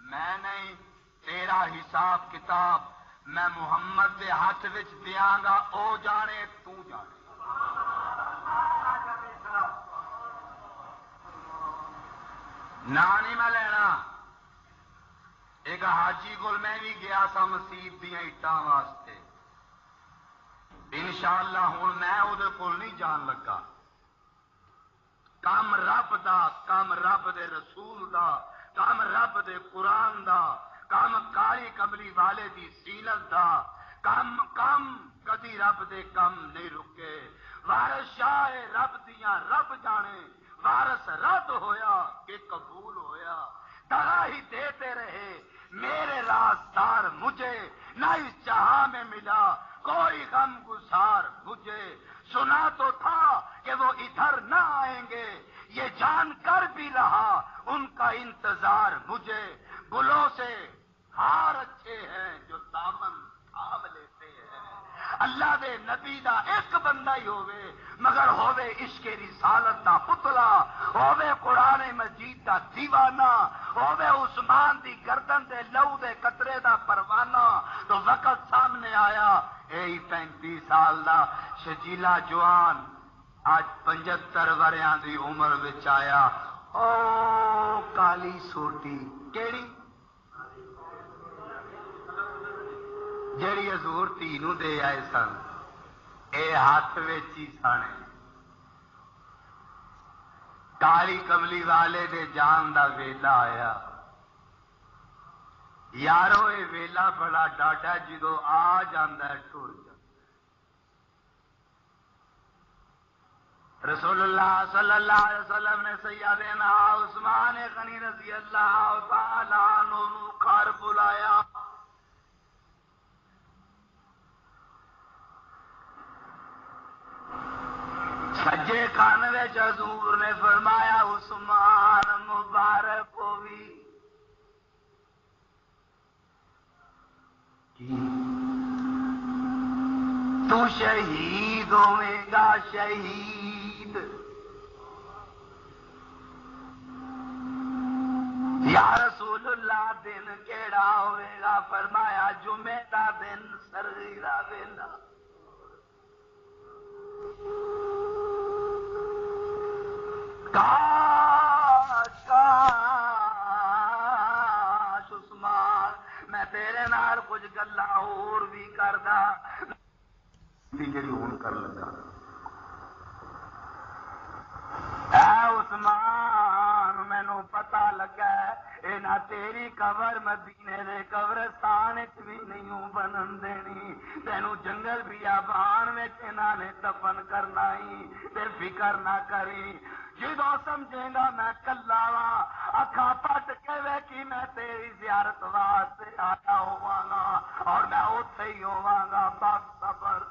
میں نہیں، تیرا حساب کتاب۔ میں محمد کے ہاتھ دیا گا، او جانے، تو جانے۔ نہ نہیں میں لینا۔ ایک حاجی کو میں بھی گیا سا مسیح دیا اٹان واسطے۔ ان شاء اللہ ہوں میں وہ نہیں جان لگا۔ کام رب دا، کام رب دے رسول دا، کام رب دے قرآن دا، کام کالی کملی والے دی سینت دا۔ کم کم کدی رب دے کم نہیں رکے۔ وارس شاہ رب دیا رب جانے وارس رد ہویا کہ قبول ہویا۔ طرح ہی دیتے رہے، میرے راستار مجھے، نہ اس جہاں میں ملا، کوئی غم گسار مجھے۔ سنا تو تھا کہ وہ ادھر نہ آئیں گے، یہ جان کر بھی رہا، ان کا انتظار مجھے۔ گلوں سے ہار اچھے ہیں جو دامن تھام لیتے اللہ دے نبی دا ایک بندہ ہی ہوئے مگر ہوئے عشق رسالت دا پتلا ہوئے قرآن مجید دا دیوانہ ہوئے عثمان دی گردن دے لو دے قطرے دا پروانہ۔ تو وقت سامنے آیا اے پینتی سال دا شجیلا جوان، آج پنجتر وریاں دی عمر وچ آیا۔ او کالی سوٹی، کیڑی؟ جیڑی حضور تھی نو دے آئے سن، اے ہاتھ وچ ہی سانے۔ کالی کملی والے دے جان دا ویلا آیا۔ یارو یہ ویلا بڑا ڈاڈا جدو آ جانا ہے ٹر جا رسول اللہ صلی اللہ علیہ وسلم نے سیدنا عثمان غنی رضی اللہ تعالی نو گھر بلایا۔ سجے کان حضور نے فرمایا، عثمان مبارک ہوئی۔ تو شہید ہوئے گا، شہید۔ یا رسول اللہ دن کیڑا ہوئے گا؟ فرمایا جمعے کا دن سرگیرا ویلا کاش کاش عثمان، میں تیرے نال کچھ گلا اور بھی کردا۔ جڑی ہوں کر لگا۔ اے عثمان مینو پتہ لگا ہے یہ نہ تیری قبر مدینے دے قبرستان بھی نہیں بنن دینی۔ تینو جنگل بھی آبان میں نے دفن کرنا ہی تے فکر نہ کری۔ جدو سمجھے گا میں کلا وا اکھا پٹ کے ویکھی میں تیری زیارت واسطے آیا ہوا گا اور میں اتے ہی ہوا گا بس صبر۔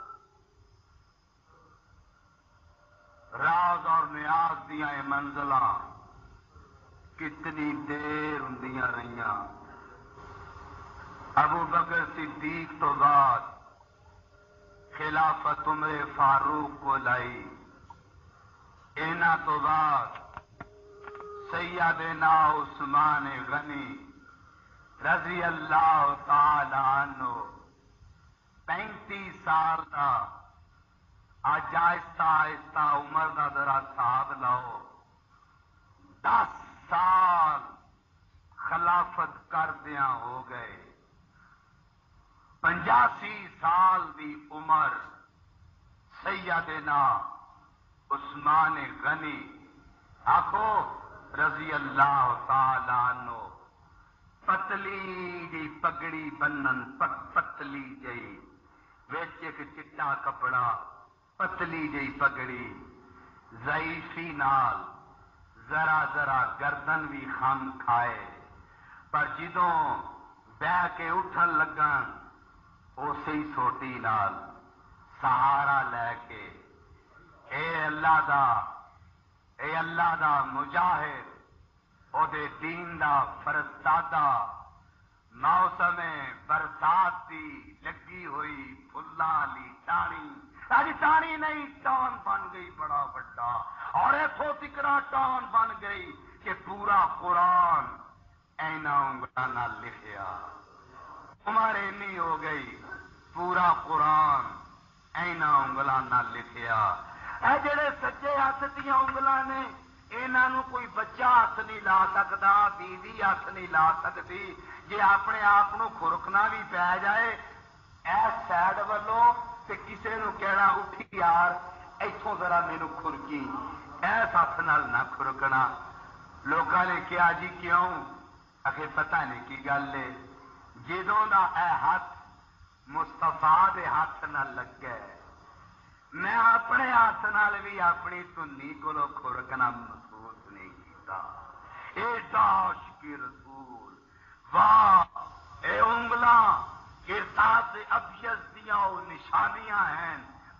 راز اور نیاز دیا منزل کتنی دیر ہوں رہی ابو بکر صدیق تو بعد خلافت عمر فاروق کو لائی۔ اینا تو بعد سیدنا عثمان غنی رضی اللہ تعالی عنہ پینتی سال کا اج آہستہ آہستہ عمر کا ذرا ساتھ لاؤ۔ دس سال خلافت کردیا ہو گئے۔ پنجاسی سال دی عمر سیدنا عثمان غنی آخو رضی اللہ تعالی نو پتلی دی پگڑی بنن پتلی جئی، ویچ ایک چٹا کپڑا، پتلی جی پگڑی، ضعیفی نال ذرا ذرا گردن بھی خان کھائے۔ پر جدوں بہ کے اٹھن لگن، اسی سوٹی نال سہارا لے کے۔ اے اللہ دا، اے اللہ دا مجاہد او دے دین دا فرستادہ۔ موسم برسات دی لگی ہوئی فلاں لی ٹانی ٹانی نہیں، ٹان بن گئی بڑا بڑا اور اتو تکرا ٹان بن گئی کہ پورا قرآن اینا انگلا لکھیا۔ عمر اینی ہو گئی، پورا قرآن اینا انگلا نہ لکھیا۔ اے جڑے سچے ہاتھ دیا انگل نے یہاں کوئی بچہ ہاتھ نہیں لا سکتا بیوی ہاتھ نہیں لا سکتی جی اپنے آپ کو خورکنا بھی پی جائے ایس سائڈ والوں تے کسے نو کہنا اٹھی یار اتوں ذرا میرے خرکی ایس ہاتھ نہ خرکنا لوگوں نے کیا جی کیوں؟ اکے پتہ نہیں کی گل ہے۔ جدوں دا اے ہاتھ مستفا دے ہاتھ نہ لگے۔ میں اپنے ہاتھ نال بھی اپنی تنی کو خورکنا محسوس نہیں کیتا۔ اے داش کی رسول، واہ، اے انگلاں ارتاس ابیز دیا وہ نشانیاں ہیں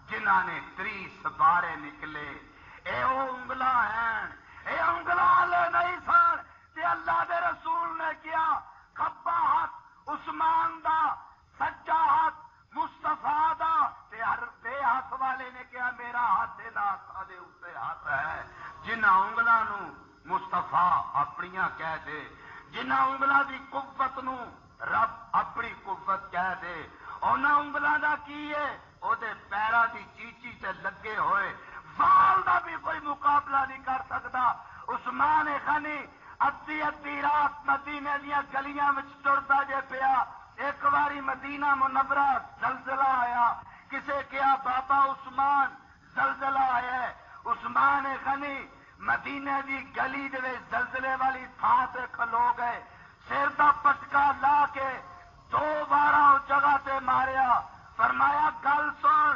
جنہ نے تری سبارے نکلے۔ اے او انگلا ہیں، اے انگلا لے نہیں سن۔ کہ اللہ دے رسول نے کیا کھبا ہاتھ، عثمان دا سجا ہاتھ مستفا دا۔ تے ہر دے ہاتھ والے نے کیا، میرا ہاتھ دے دا دے اسے ہاتھ ہے۔ جنہ انگلا نو مستفا اپنیاں کہہ دے جنہ انگلا دی قوت نو رب اپنی قوت کہہ دے۔ انہوں انگلوں کا کی ہے؟ وہ پیروں کی چیچی سے لگے ہوئے۔ وال کا بھی کوئی مقابلہ نہیں کر سکتا۔ عثمان خانی ادی ادی رات مدینے دیا گلیاں ٹرتا جے پیا۔ ایک باری مدینہ منورہ زلزلہ آیا۔ کسے کیا بابا عثمان زلزلہ آیا عثمان خنی مدینے دی گلی دے زلزلے والی تھان سے کھلو گئے۔ سر دا پٹکا لا کے دو بار جگہ تے ماریا۔ فرمایا، گل سن،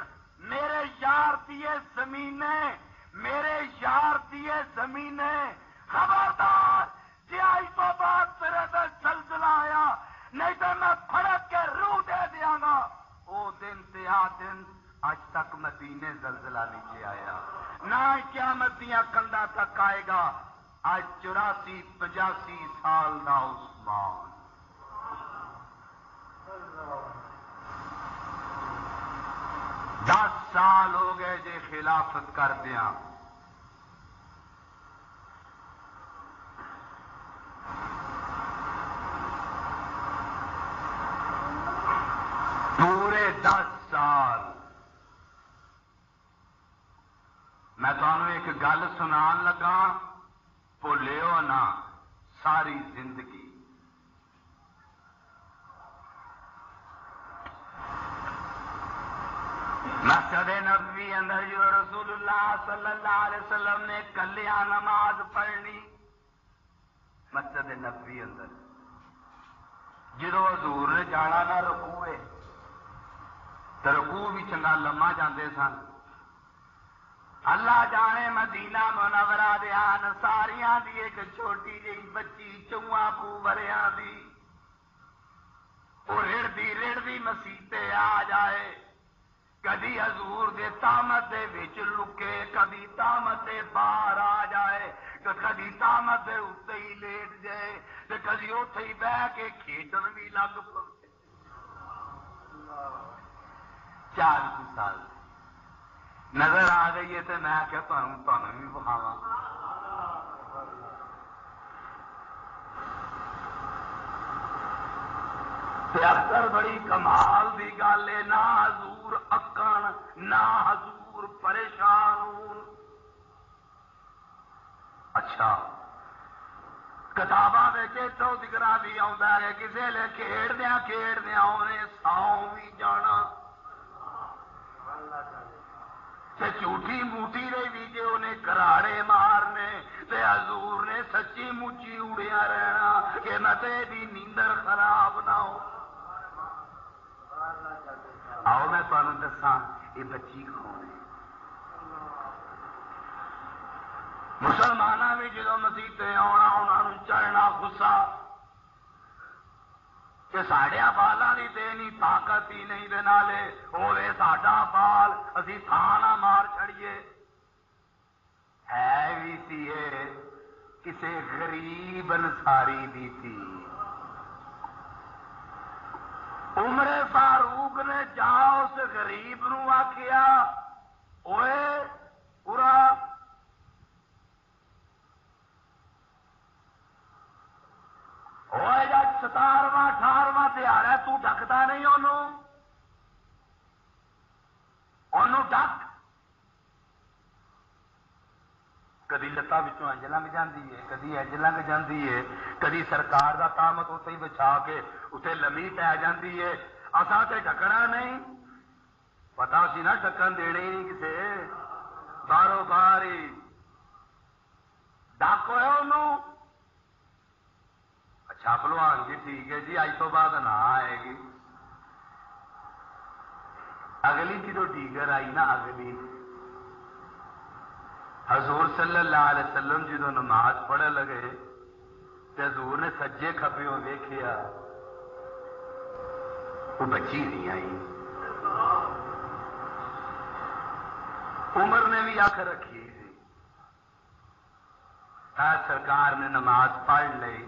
میرے یار دیے زمینے، میرے یار دیے زمینے۔ خبردار جی آئی تو بعد تیرے تے زلزلہ آیا، نہیں تو میں پھڑک کے روح دے دیا گا۔ وہ دن تیا دن، اج تک مدینے زلزلہ نیچے آیا۔ نہ قیامت دیا کنڈا تک آئے گا، اج چوراسی، پچاسی سال دا عثمان دس سال ہو گئے جے خلافت کر دیا۔ پورے دس سال۔ میں تمہیں ایک گل سنا لگا بھولو نہ، ساری زندگی۔ مسجد نبوی اندر جو رسول اللہ صلی اللہ علیہ وسلم نے کلیا نماز پڑھنی، مسجد نبوی اندر۔ جدو حضور نے جانا نہ رکوے تو رکوع بھی چنگا لما جاندے سن۔ اللہ جانے مدینہ منورہ دھیان ساریاں دی ایک چھوٹی جی بچی چواں پو بریا دی۔ وہ رڑتی رڑتی مسیطے آ جائے۔ کدی حضور دے تامت دے وچ لکے، کدی تامت دے باہر آ جائے تو کدی تامت دے اتنے ہی لیٹ جائے تو کدی اتے ہی بہ کے کھیڈن بھی لگ پے۔ چار کچھ سال نظر آ گئی ہے تو میں کیا تمہیں تمہیں بھی بخاوا اکثر بڑی کمال دی گل ہے نہ حضور حضور اکن نہ حضور پریشان اچھا کتاباں تو ذکر بھی آتا ہے کسی لے کھیڑدیا کھیڑدیا انہیں ساؤں بھی جانا. تے جھوٹھی موٹی رہی بھی جی انہیں کراڑے مارنے، تے حضور نے سچی مچی اڑیا رہنا، کہ نہ بھی نیندر خراب نہ ہو. آؤ، میں تمہیں دسا یہ بچی کون ہے۔ مسلمانوں بھی جدو مسیطے آنا انہوں چڑھنا غصہ۔ کہ ساڈیا بالا کی دینی طاقت ہی نہیں دے نالے ہوے ساڈا بال اسی تھانا مار چڑیے ہے بھی سی کسے غریب انساری دی تھی۔ عمر فاروق نے جا اس غریب نو آخیا اوے پورا ہوئے جا ستارواں اٹھارواں تہار ہے تکتا نہیں انہوں ڈک۔ کدی لتا بچوں انج لنگ جاتی ہے، کدی انج لنگ جاتی ہے، کدی سرکار دا کامت اتنے ہی بچا کے اتنے لمی پی جاتی ہے۔ اصا تے ڈکنا نہیں۔ پتا سی نا ڈکن دینے ہی نہیں کسے۔ بارو بار ہی ڈک انہوں۔ اچھا پلوان جی ٹھیک ہے جی اج تو بعد نہ آئے گی۔ اگلی جی جدو ٹیگر آئی نا، اگلی۔ حضور صلی اللہ علیہ وسلم جی جدو نماز پڑھنے لگے۔ تو حضور نے سجے کھپے ویخیا وہ بچی نہیں آئی۔ عمر نے بھی آخ رکھی سی سرکار نے نماز پڑھ لی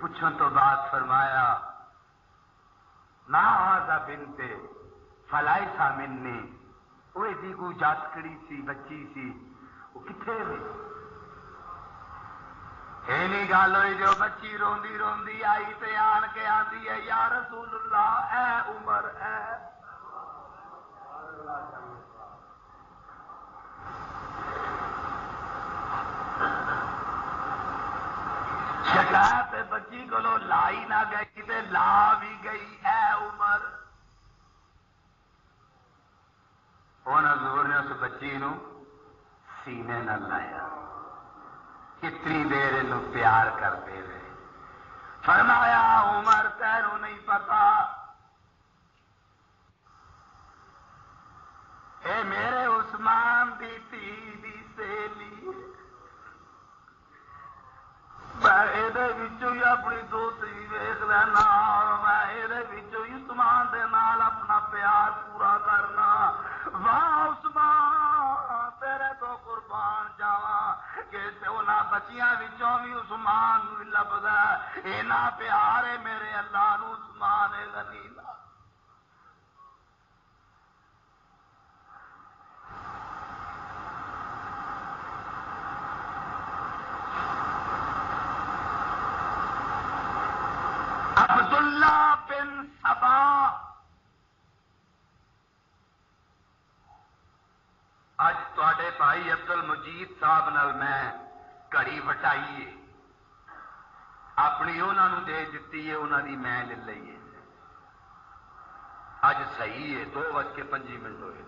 پوچھن تو بعد فرمایا نہ آزا بنتے فلائی سا منی وہ جاتکڑی سی، بچی سی۔ وہ کتنے ایلی گل ہوئی جو بچی روندی روندی آئی تے آن کے آندی ہے یا رسول اللہ اے عمر اے شکایت بچی کو لائی نہ گئی تے لا بھی گئی اے عمر ہوں حضور نے اس بچی نو سینے نہ لایا کتنی دیر ان پیار کرتے رہے فرمایا، عمر تیرو نہیں پتا۔ اے میرے عثمان دی تھی دی سیلی یہ اپنی دوستی ویخ لینا، میں یہ عثمان دے نال اپنا پیار پورا کرنا۔ واہ، عثمان! جاوا کہ بچیاں وچوں بھی عثمان لبدا اینا پیار ہے میرے اللہ نو عثمان غنی عبداللہ بن سبا اج تے بھائی ابدل مجید صاحب نال میں کڑی وٹائی اپنی انہوں نے دے دیتی ہے انہوں دی میں لے لیے اج صحیح ہے، دو بج کے پنجی منٹ ہوئے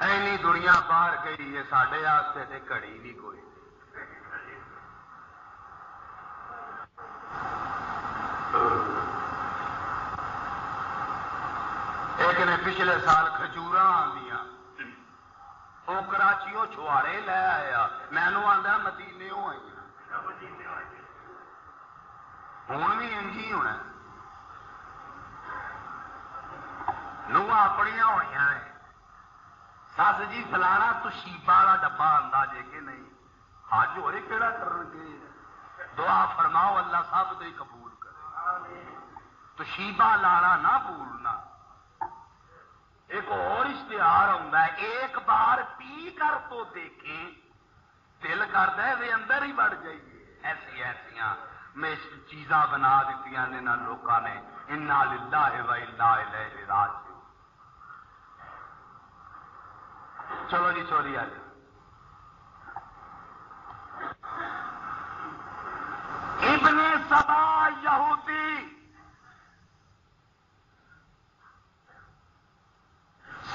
اینی دنیا باہر گئی ہے سڈے کڑی بھی کوئی۔ ایک نے پچھلے سال کھجور آدیا وہ کراچیوں چھوارے لے آیا مینو آدھا مدینے آئی ہوں بھی انجی ہونا نو اپنی ہوئی ہیں سس جی فلانا تو شیپا والا ڈبا آتا جے کہ نہیں حج ہوئے کہڑا کرنگے دعا فرماؤ اللہ سب دے قبول کرے تو شیبا لانا نہ بھولنا ایک اور اشتہار ہوتا ہے، ایک بار پی کر تو دیکھیں، دل کرتا ہے اندر ہی بڑھ جائیے۔ ایسی ایسیا میں چیزاں بنا دیتی نے نہ لوگوں نے۔ انا للہ و الا الیہ راج چلو جی چوری آ جائے۔ ابن سبا یہودی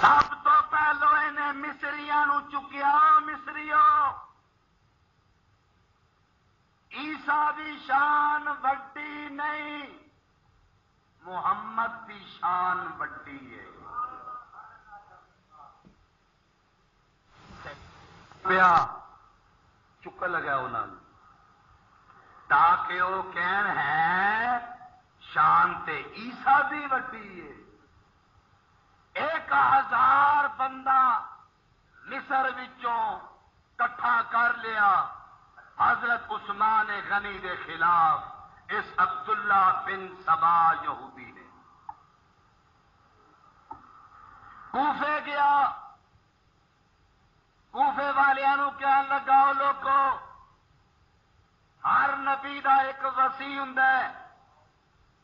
سب تو پہلو انہیں مصری چکیا مصری عیسا دی شان وڈی نہیں محمد دی شان وڈی ہے پیا چک لگا انہوں تاکہ وہ کہن ہے شان تے عیسا دی وڈی ہے ایک ہزار بندہ مصر کٹھا کر لیا۔ حضرت عثمان غنی دے خلاف اس عبداللہ بن سبا یہودی نے۔ کوفے گیا۔ کوفے والوں کیا لگاؤ لوگوں ہر نبی دا ایک وسیع ہوں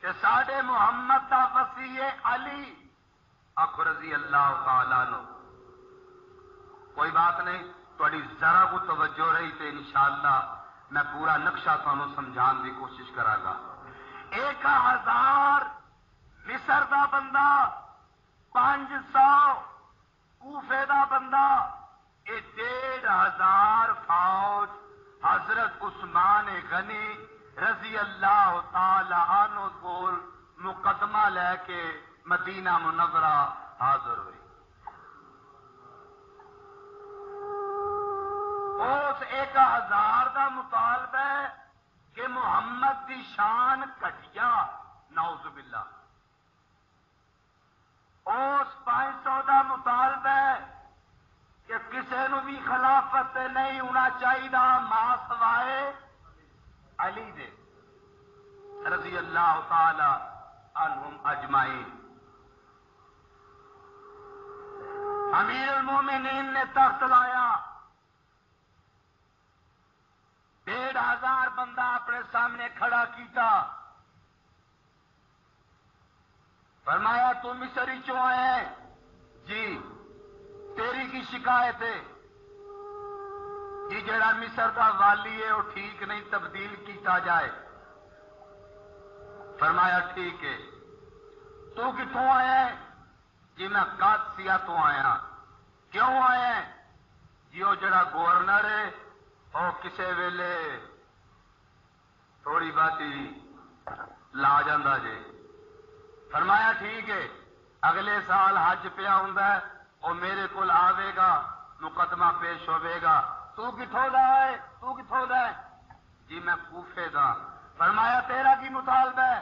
کہ سڈے محمد دا وسیع علی آخو رضی اللہ تعالی نو کوئی بات نہیں تھوڑی ذرا کو توجہ رہی تو انشاءاللہ میں پورا نقشہ تمہیں سمجھان کی کوشش کرا گا ایک ہزار مصر دا بندہ، پانچ سو کوفے دا بندہ یہ ڈیڑھ ہزار فوج حضرت عثمان غنی رضی اللہ تعالی عنہ کو مقدمہ لے کے مدینہ منورہ حاضر ہوئی۔ اس ایک ہزار کا مطالبہ ہے کہ محمد کی شان کٹیا نوز بلا اس پانچ سو کا مطالبہ ہے کہ کسی نو بھی خلافت نہیں ہونا چاہیے ماں سوائے علی دے، رضی اللہ تعالی عنہم اجمائین امیر المومنین نے تخت لایا۔ ڈیڑھ ہزار بندہ اپنے سامنے کھڑا کیتا۔ فرمایا، تم مصری چو آئے جی تیری کی شکایت ہے۔ جی جڑا مصر کا والی ہے وہ ٹھیک نہیں، تبدیل کیتا جائے۔ فرمایا، ٹھیک ہے۔ تو کتوں آیا ہے جی میں کاتسیا تو آیا. کیوں آیا جی وہ جڑا گورنر ہے وہ کسے ویلے تھوڑی باتی لا جاندہ جے. فرمایا ٹھیک ہے، اگلے سال حج پیا ہوں وہ میرے کو آئے گا، مقدمہ پیش ہوئے گا. تو کتوں دا ہے؟ تو کتوں دا ہے؟ جی میں کوفے دا. فرمایا تیرا کی مطالبہ ہے؟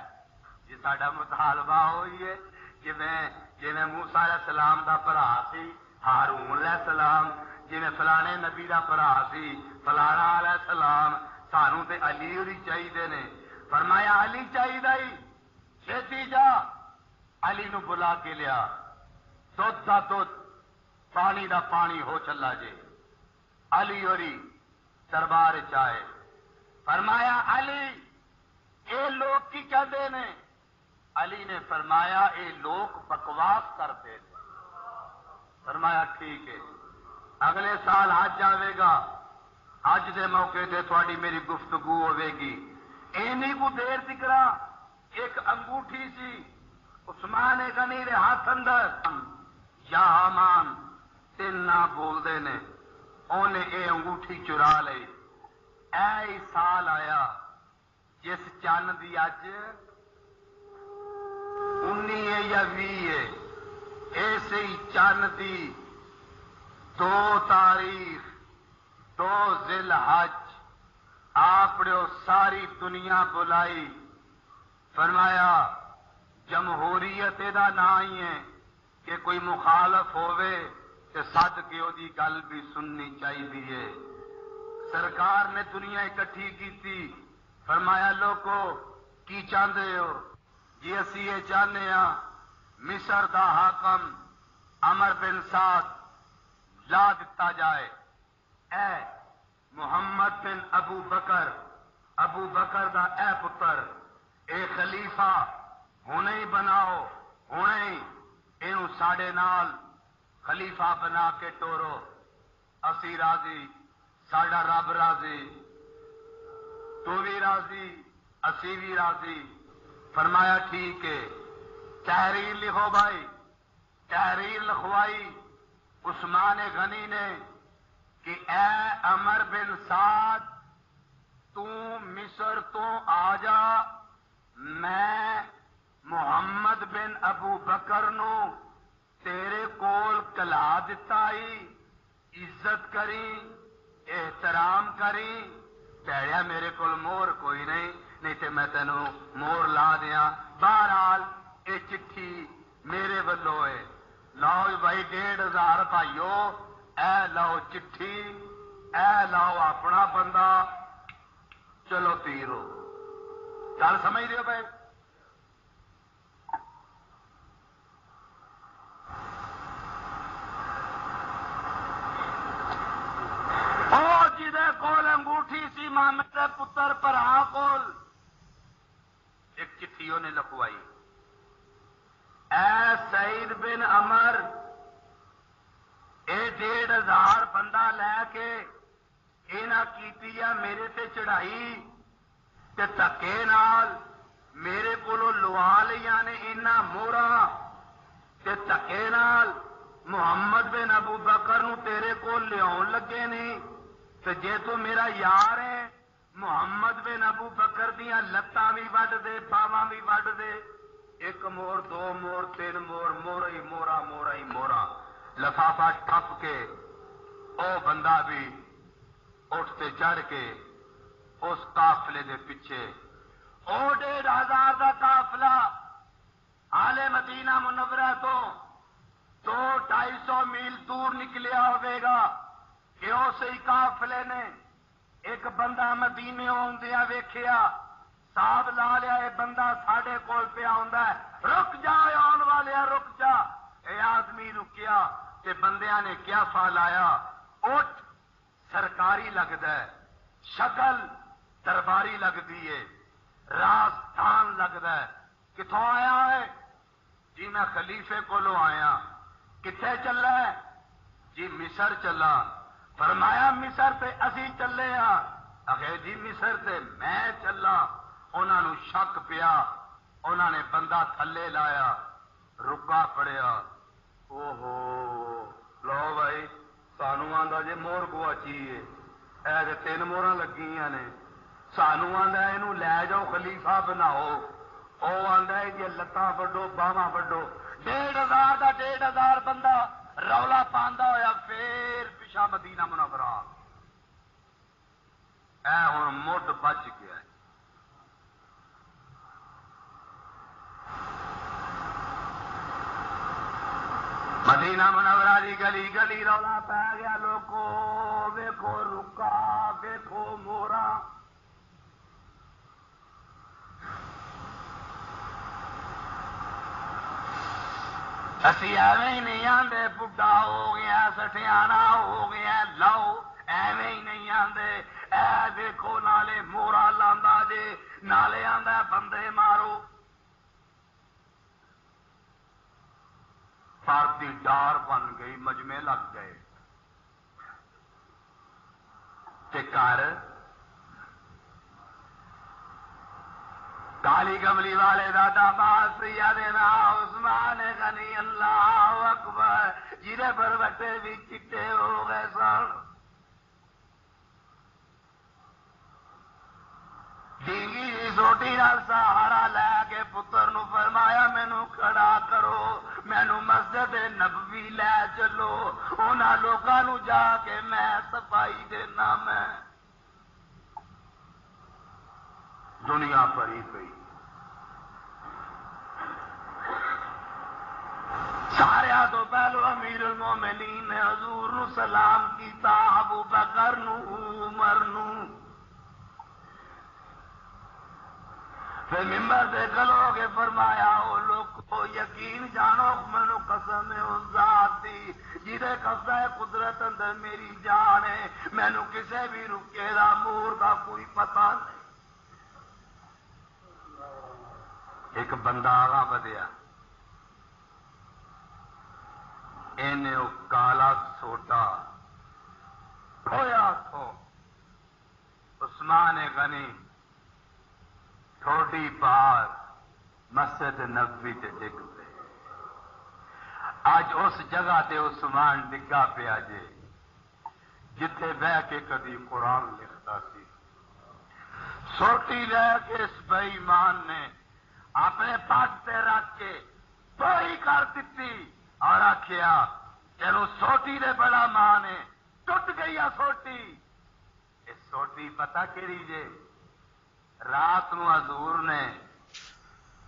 جی ساڈا مطالبہ ہوئی ہے جی میں جی میں موسا علیہ السلام دا برا سی، ہارون علیہ السلام جی میں فلانے نبی دا برا سی، فلانا علیہ السلام، سانو تے علی ہوری چاہیے نے۔ فرمایا، علی چاہیے چھتی جا۔ علی نو بلا کے لیا۔ دھد دا دھد، پانی دا پانی ہو چلا جے۔ علی ہوری دربار چاہے فرمایا، علی، اے لوگ کی کہتے نے؟ علی نے فرمایا، اے لوگ بکواس کرتے فرمایا، ٹھیک ہے، اگلے سال حج آئے گا۔ حج دے موقع تے تھوڑی میری گفتگو ہوے گی۔ اینی کو دیر تکرا ایک انگوٹھی سی۔ عثمان غنی دے ہاتھ اندر۔ یا حمان تین نہ بولتے نے۔ انہیں اے انگوٹھی چرا لئی۔ اے سال آیا جس چند دی اج انی یا وی ایسے ہی چند دی دو تاریخ، دو ذل حج آپ ساری دنیا بلائی۔ فرمایا، جمہوریت دا نہ ہی ہے کہ کوئی مخالف ہوئے کہ سد کے وہ گل بھی سننی چاہیے سرکار نے دنیا اکٹھی کی فرمایا لوگو کی چاہتے ہو؟ جی اسی یہ چاہتے ہاں مصر دا حاکم امر بن سعد لا دتا جائے۔ اے محمد بن ابو بکر ابو بکر دا اے پتر، اے خلیفہ ہونے ہی بناؤ ہونے ہی یہ ساڈے نال خلیفہ بنا کے ٹورو۔ اسی راضی ساڈا رب راضی۔ تو بھی راضی، اسی بھی راضی۔ فرمایا ٹھیک ہے۔ تحریر لکھو بھائی۔ تحریر لکھوائی۔ عثمان غنی نے کہ اے امر بن سعد، تو مصر تو آ جا۔ میں محمد بن ابو بکر نو تیرے کول کلا دتا ہی عزت کری، احترام کری۔ پیڑیا میرے کو مور کوئی نہیں۔ نہیں تو میں تینوں مور لا دیا بہرحال یہ چٹھی میرے ولو ہے لو جی بھائی ڈیڑھ ہزار بھائیو۔ اے لو چٹھی، اے لو اپنا بندہ۔ چلو تیرو۔ گل سمجھ رہے ہو بھائی؟ جی کول انگوٹھی سی محمد پتر پرا کول۔ ایک چٹھی نے لکھوائی۔ اے سعید بن امر اے ڈیڑھ ہزار بندہ لے کے یہاں کی میرے تے چڑھائی تے تکے نال میرے کو لوا لیا نے یہاں مورا تے تکے نال محمد بن ابو بکر نو تیرے کو لیا لگے نہیں تو جے تو میرا یار ہے محمد بن ابو بکر دیا لتان بھی وڈ دے باواں بھی وڈ دے ایک مور، دو مور، تین مور مور ہی مورا مورا ہی مورا۔ لفافا ٹپ کے او بندہ بھی اٹھتے چڑھ کے اس قافلے دے پیچھے۔ او ڈیڑھ ہزار کا قافلہ آلے مدینہ منورہ تو دو ڈھائی سو میل دور نکلیا ہوئے گا کہ اس کافلے نے ایک بندہ مدینے آدیا ویخیا ساتھ لا لیا، یہ بندہ سڈے کول پیا ہوں رک جا آن والے، رک جا۔ یہ آدمی رکیا کہ بندیا نے کیا فا لایا؟ اٹھ، سرکاری لگتا ہے۔ شکل، درباری لگتی ہے۔ راستان لگتا ہے۔ کتوں آیا ہے؟ جی میں خلیفے کو آیا۔ کتنے چلا ہے؟ جی مصر چلا۔ فرمایا، مصر تے اسی چلے ہاں اگے جی مصر تے میں چلا انہوں شک پیا۔ انہوں نے بندہ تھلے لایا، رکا پڑیا۔ او ہو لو بھائی سانو آندا جے مور گواچی ہے۔ اے تے تین موراں لگیاں نے۔ سانو آندا اینو لے جاؤ، خلیفہ بناؤ۔ او آندا ہے جی لتاں وڈو، باواں وڈو۔ ڈیڑھ ہزار دا ڈیڑھ ہزار بندہ رولا پاندا ہویا پھر پیچھا مدینہ منورہ۔ اے ہوں مڈ بچ گیا۔ ہے مدینہ منورہ دی گلی گلی رولا پی گیا۔ لوگو ویکو رکا ویکو مورا۔ اسی ایویں نہیں آدھے بڈا ہو گیا سٹیانا ہو گیا لو ایویں ہی نہیں آدھے اے دیکھو نالے مورا لانا جے نالے آدھا بندے مارو سردی ڈار بن گئی مجمے لگ گئے کر کالی کملی والے دادا باس دینا عثمان غنی اللہ اکبر، جیرے پر بٹے بھی چٹے ہو گئے سن۔ ڈینگی جی سوٹی نال سہارا لے کے پتر نو فرمایا مینو کھڑا کرو مینو مسجد نبوی لے چلو۔ ان لوگوں جا کے میں صفائی دینا میں۔ دنیا پری پئی۔ سارا تو پہلو امیر المومنین نے حضور نو سلام کیتا، ابو بکر نو، عمر نو۔ پھر ممبر سے کلو کے فرمایا وہ لوگ کو یقین جانو، مینو قسم ہے اس ذات دی جہے قبضہ ہے، قدرت اندر میری جان ہے۔ مینو کسے بھی رکے دا، مور دا کوئی پتہ نہیں۔ ایک بندہ آگا بدیا۔ انہیں کالا سوٹا۔ کھویا تھو۔ عثمان غنی، تھوڑی بار مسجد نبی تے ڈگ پے اج اس جگہ تے عثمان ڈگا پیا جے، جتھے بہ کے کدی قرآن لکھتا سی۔ سوٹی لے کے اس بے ایمان نے اپنے پاس پہ رکھ کے توڑی کر دیتی اور آخیا چلو سوٹی دے بڑا مان ہے ٹوٹ گئی آ سوٹی۔ یہ سوٹی پتا کہڑی جے؟ رات نو حضور نے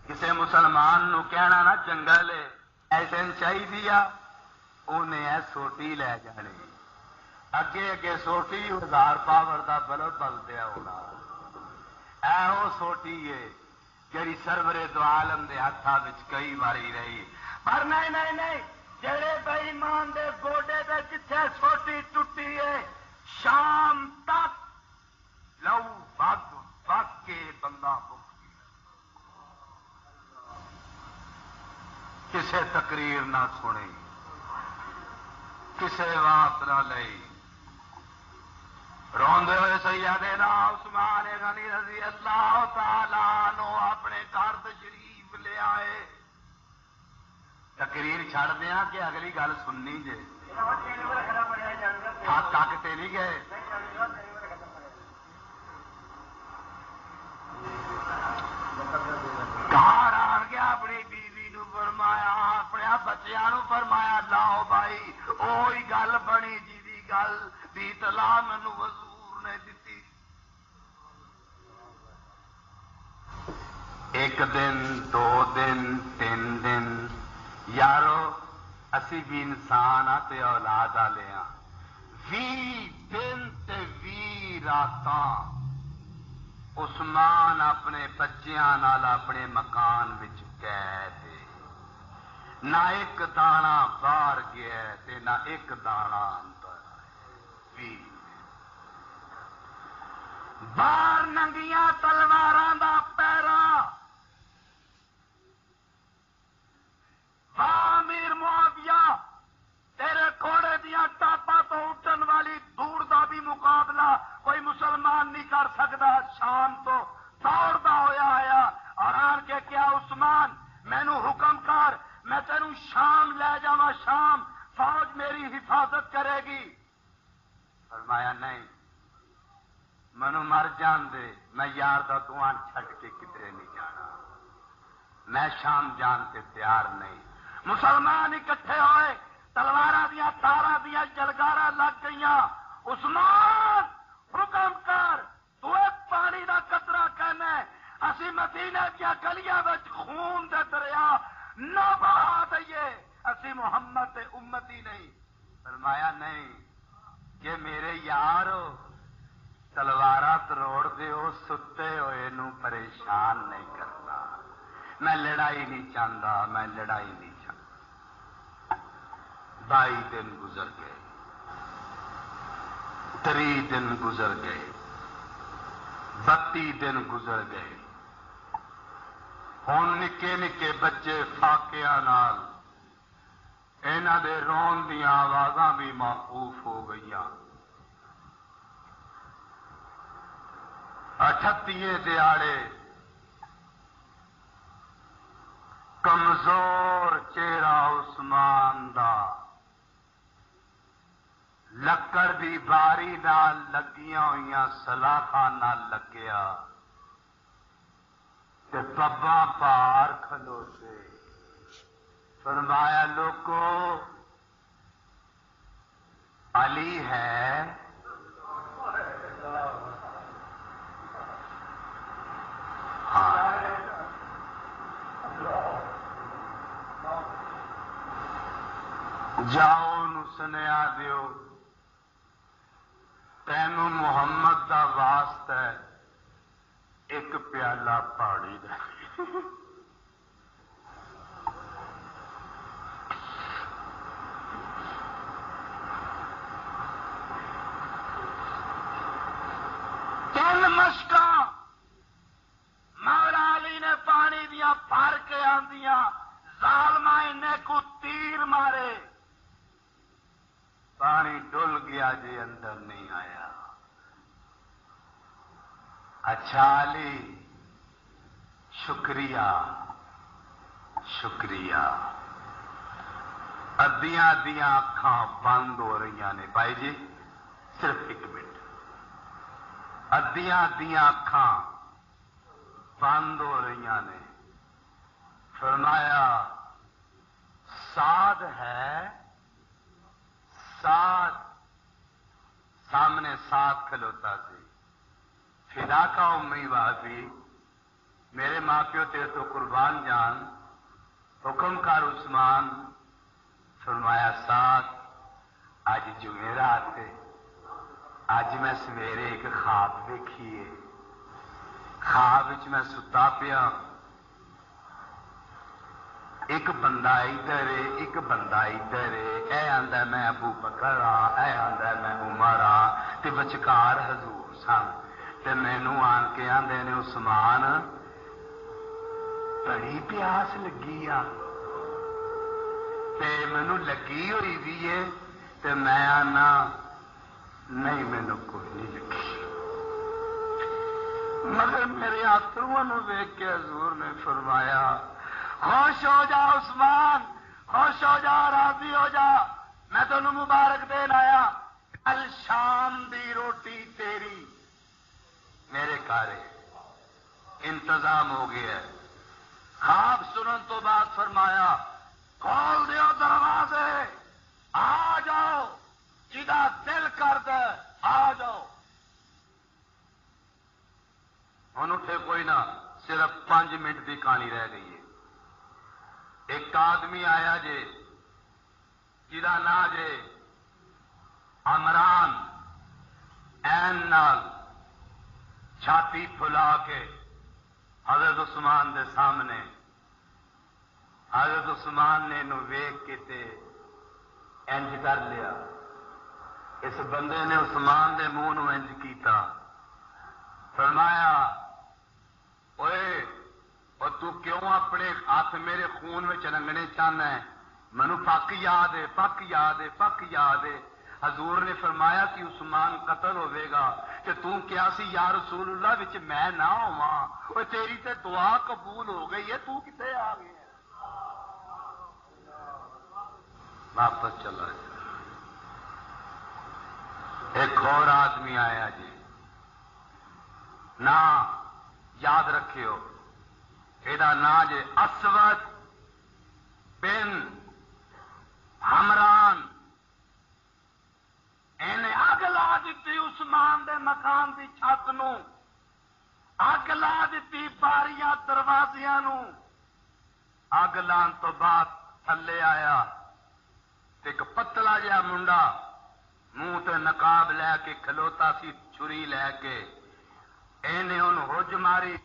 کسے مسلمان نو کہنا نا جنگل ایسے چاہیے انہیں اے سوٹی لے جانی اگے اگے سوٹی ہزار پاور دا بلب بلدیا ہونا اے وہ سوٹی ہے۔ جڑی سرور دو عالم دے ہاتھا وچ کئی باری رہی۔ پر نہیں نہیں نہیں جڑے بےمان دے گوڈے دے جتھے سوٹی ٹوٹی ہے، شام تک لو بگ بگ کے بندہ بک کسے تقریر نہ سنی، کسے بات نہ لئی۔ روندے ہوئے سیدے نا عثمان غنی رضی اللہ تعالی نو اپنے گھر تشریف لے آئے۔ تقریر چھڑ دیا کہ اگلی گل سننی جے۔ ہاتھ تکتے نہیں گئے۔ گھر آن کے اپنی بیوی نو فرمایا، اپنے بچیا نو فرمایا، لاؤ بھائی وہی گل بنی جی گل، دی تلا مینو حضور نے دیتی ایک دن، دو دن، تین دن۔ یارو، اسی بھی انسان آ تے اولاد والے ہاں۔ وی دن تے وی رات عثمان اپنے بچیاں نال اپنے مکان وچ قید ہے۔ نہ ایک دانا باہر گیا تے نہ ایک دانا اندر۔ وی باہر ننگیاں تلوار دا پیرا۔ ہاں امیر معاویہ، تیرے کوڑے دیا ٹاپا تو اٹھن والی دور دا بھی مقابلہ کوئی مسلمان نہیں کر سکتا۔ شام تو دور دا ہویا آیا اور آن کے کیا عثمان مینو حکم کر، میں تینوں شام لے جاوا شام فوج میری حفاظت کرے گی۔ فرمایا نہیں، منو مر جان دے، میں یار دا دوان چھٹ کے کدھر نہیں جانا۔ میں شام جان کے تیار نہیں۔ مسلمان اکٹھے ہوئے تلوار دیا تارا دیا جلگارا لگ گئی عثمان، حکم کر، تو ایک پانی کا قطرہ کہنا اسی مدینے دیا گلیاں خون دے دریا، نہ بہا دئیے۔ اسی محمد امتی نہیں۔ فرمایا نہیں، کہ میرے یار تلوارا تروڑ دے ہو ستے ہوئے نو پریشان نہیں کرنا۔ میں لڑائی نہیں چاہتا میں لڑائی نہیں بائی دن گزر گئے۔ تری دن گزر گئے۔ بتی دن گزر گئے۔ ہوں نکے نکے بچے فاقیا نال۔ یہاں رون دیا آواز بھی موقوف ہو گئی اٹھتی دیاڑے کمزور چہرہ عثمان دا۔ لکڑ دی باری نال لگیاں ہوئی سلاخا نال لگیا۔ تے پبا پار کھلوتے۔ فرمایا لوگو علی ہے۔ ہاں۔ جاؤ سنیا دیو۔ تین محمد دا واسط ہے۔ ایک پیالہ پاڑی دا تین مشک مولا علی نے پانی دیا بھر کے آدیاں ظالما کو تیر مارے۔ پانی ڈل گیا جی اندر نہیں آیا۔ اچھا علی، شکریہ شکریہ۔ ادیاں ادیاں اکھاں بند ہو رہی نے۔ بھائی جی صرف ایک منٹ۔ ادیاں ادیاں اکھاں بند ہو رہی نے۔ فرمایا ساد ہے ساد سامنے ساتھ کھلوتا سی فدا کا امیدوار بھی میرے ماں پیو تیرے تو قربان جان، حکم کار عثمان، فرمایا ساتھ اج جمعرات اج میں سویرے ایک خواب دیکھیے۔ خواب میں ستا پیا ایک بندہ ادھر ایک بندہ ادھر اے آندا میں ابو بکر اے آندا میں عمر ہاں تے بچکار حضور سن تے مینو آن کے آندے نے عثمان بڑی پیاس لگی آ تے لگی ہوئی بھی ہے تے میں آنا نہیں مینو کوئی نہیں لگی مگر میرے آترو ویک کے حضور نے فرمایا خوش ہو جا عثمان خوش ہو جا، راضی ہو جا۔ میں تمہیں مبارک دین آیا، کل شام دی روٹی تیری۔ میرے کارے، انتظام ہو گیا ہے۔ خواب سنن تو بعد فرمایا، کھول دیو، دروازے۔ آ جاؤ، جدا دل کر دے آ جاؤ۔ ہوں اٹھے کوئی نہ، صرف پانچ منٹ کی کہانی رہ گئی ہے۔ ایک آدمی آیا جے جا نا جے امران این نال چھاتی پھلا کے حضرت عثمان دے سامنے، حضرت عثمان نے نو ویگ کے انج کر لیا۔ اس بندے نے عثمان دے منہ نو انج کیتا۔ فرمایا اور تو کیوں اپنے ہاتھ میرے خون میں رنگنے چاہنا ہے؟ مینو پک یاد ہے پک یاد ہے پک یاد ہے۔ حضور نے فرمایا کہ عثمان قتل ہوئے گا۔ کہ تم کیا سی یا رسول اللہ وچ میں نہ ہوا اور تیری تے دعا قبول ہو گئی ہے، تو کتنے آ گیا واپس چلا جائے ایک اور آدمی آیا جی۔ نہ، یاد رکھیو۔ یہ نا جے اسود بن ہمران اگ لا دیتی عثمان دے مکان دی چھت نو اگ لا دیتی باریاں دروازیاں نو اگ لان تو بعد تھلے آیا ایک پتلا جہا منڈا منہ تے نقاب لے کے کھلوتا سی چھری لے کے اینے ان ہوج ماری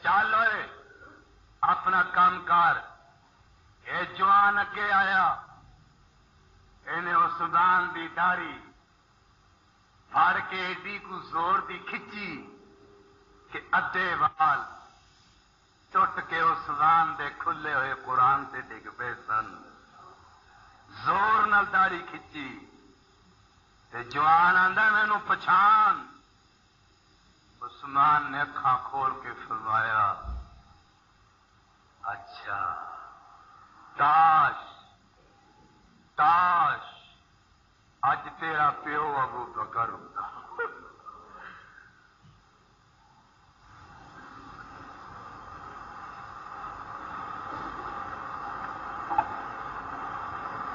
چل ہوئے اپنا کام کار اے جوان اگے آیا اینے عثمان دی داری پھڑ کے ایڈی کو زور دی کھچی کہ ادے وال ٹوٹ کے عثمان دے کھلے ہوئے قرآن سے ڈگ پے سن۔ زور نال داڑی کھچی۔ تے جوان آندا مینو پچھان۔ عثمان نے اکھاں کھول کے فرمایا اچھا۔ تاش۔ تاش۔ اج تیرا پیو ابو بکر ہوتا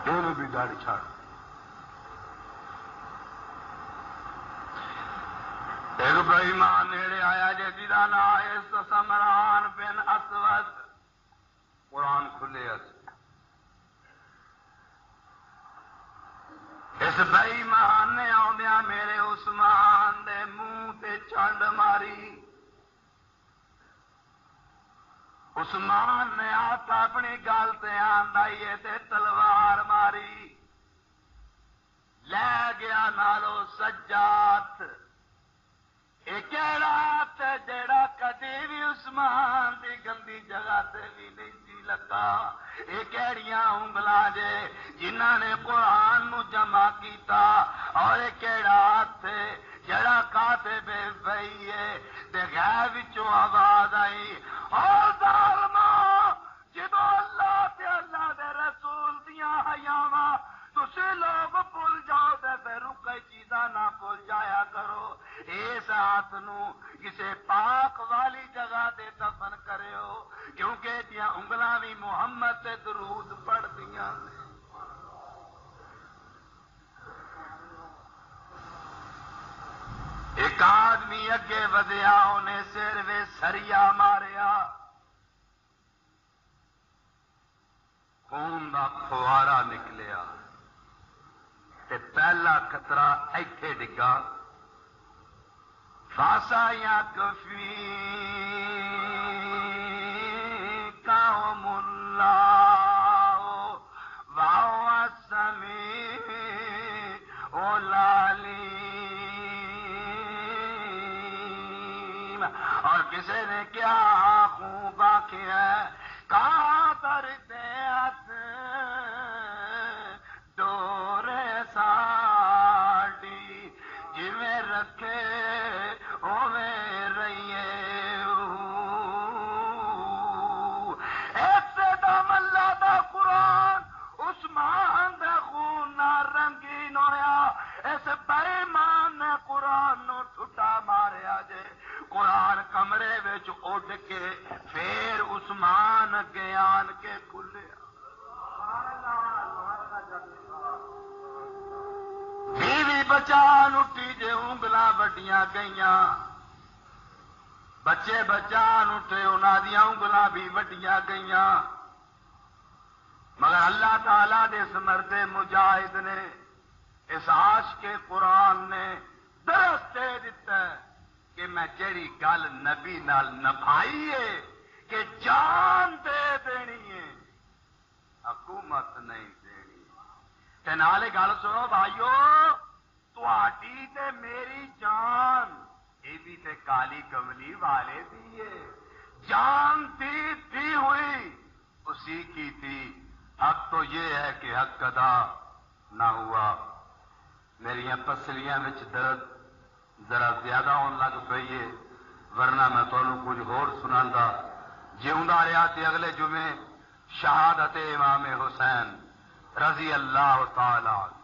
یہ بھی داڑھی چھاڑ۔ ایک بھائی ماں نیڑے آیا جی جا نا اس سمران بن اسود۔ قرآن کھلے اس بئی مان نے آدیا میرے عثمان دے منہ تے چنڈ ماری۔ عثمان نے ہاتھ اپنی گل تے آئیے تے تلوار ماری۔ لے گیا نالو سجات یہ کہڑا جڑا کدی بھی عثمان دی گندی جگہ تے بھی نہیں جی لگا یہ کہڑیاں انگلا جے جنہ نے قرآن نو جمع کیتا اور یہ کہڑا ہاتھ جڑا کاتے بے بئی ہے تے غیر وچوں آواز آئی اور ظالما جدو اللہ تے اللہ دے رسول دیاں حیاواں تسی لوگ بھول جاؤ تے پھر رکے چیزاں نہ بھول جایا کرو اس ہاتھ نو کسے پاک والی جگہ دے دفن کریو کیونکہ دیا انگلاں بھی محمد درود پڑھ دیاں ایک آدمی اگے ودیا انہیں سر وے سریا ماریا۔ خون دا فوارا نکلیا۔ تے پہلا خطرہ ایتھے ڈگا۔ فاسا یا کفی۔ اور کسی نے کیا خون قرآن کمرے وچ اڈ کے پھر عثمان اگے آن کے کھلیا بیوی بچان اٹھی جے انگلاں وڈیاں گئیاں۔ بچے بچان اٹھے، انہاں دیاں انگلاں بھی وڈیاں گئیاں۔ مگر اللہ تعالی دے اس مرد مجاہد نے، اس آش کے قرآن نے درست دے دیتا ہے۔ کہ میں جیڑی گل نبی نال نبھائی ہے، کہ جان دے دینی ہے۔ حکومت نہیں دینی۔ تے گل سنو بھائیو تھی تے میری جان یہ بھی تے کالی کملی والے دی ہے۔ جان تھی تھی ہوئی، اسی کی تھی اب تو یہ ہے کہ حق ادا نہ ہوا۔ میری پسلیاں درد ذرا زیادہ ہونے لگ پیے ہے ورنہ میں تمہوں کچھ ہور سناندا۔ جیوندا رہا تے اگلے جمعے شہادت امام حسین رضی اللہ تعالی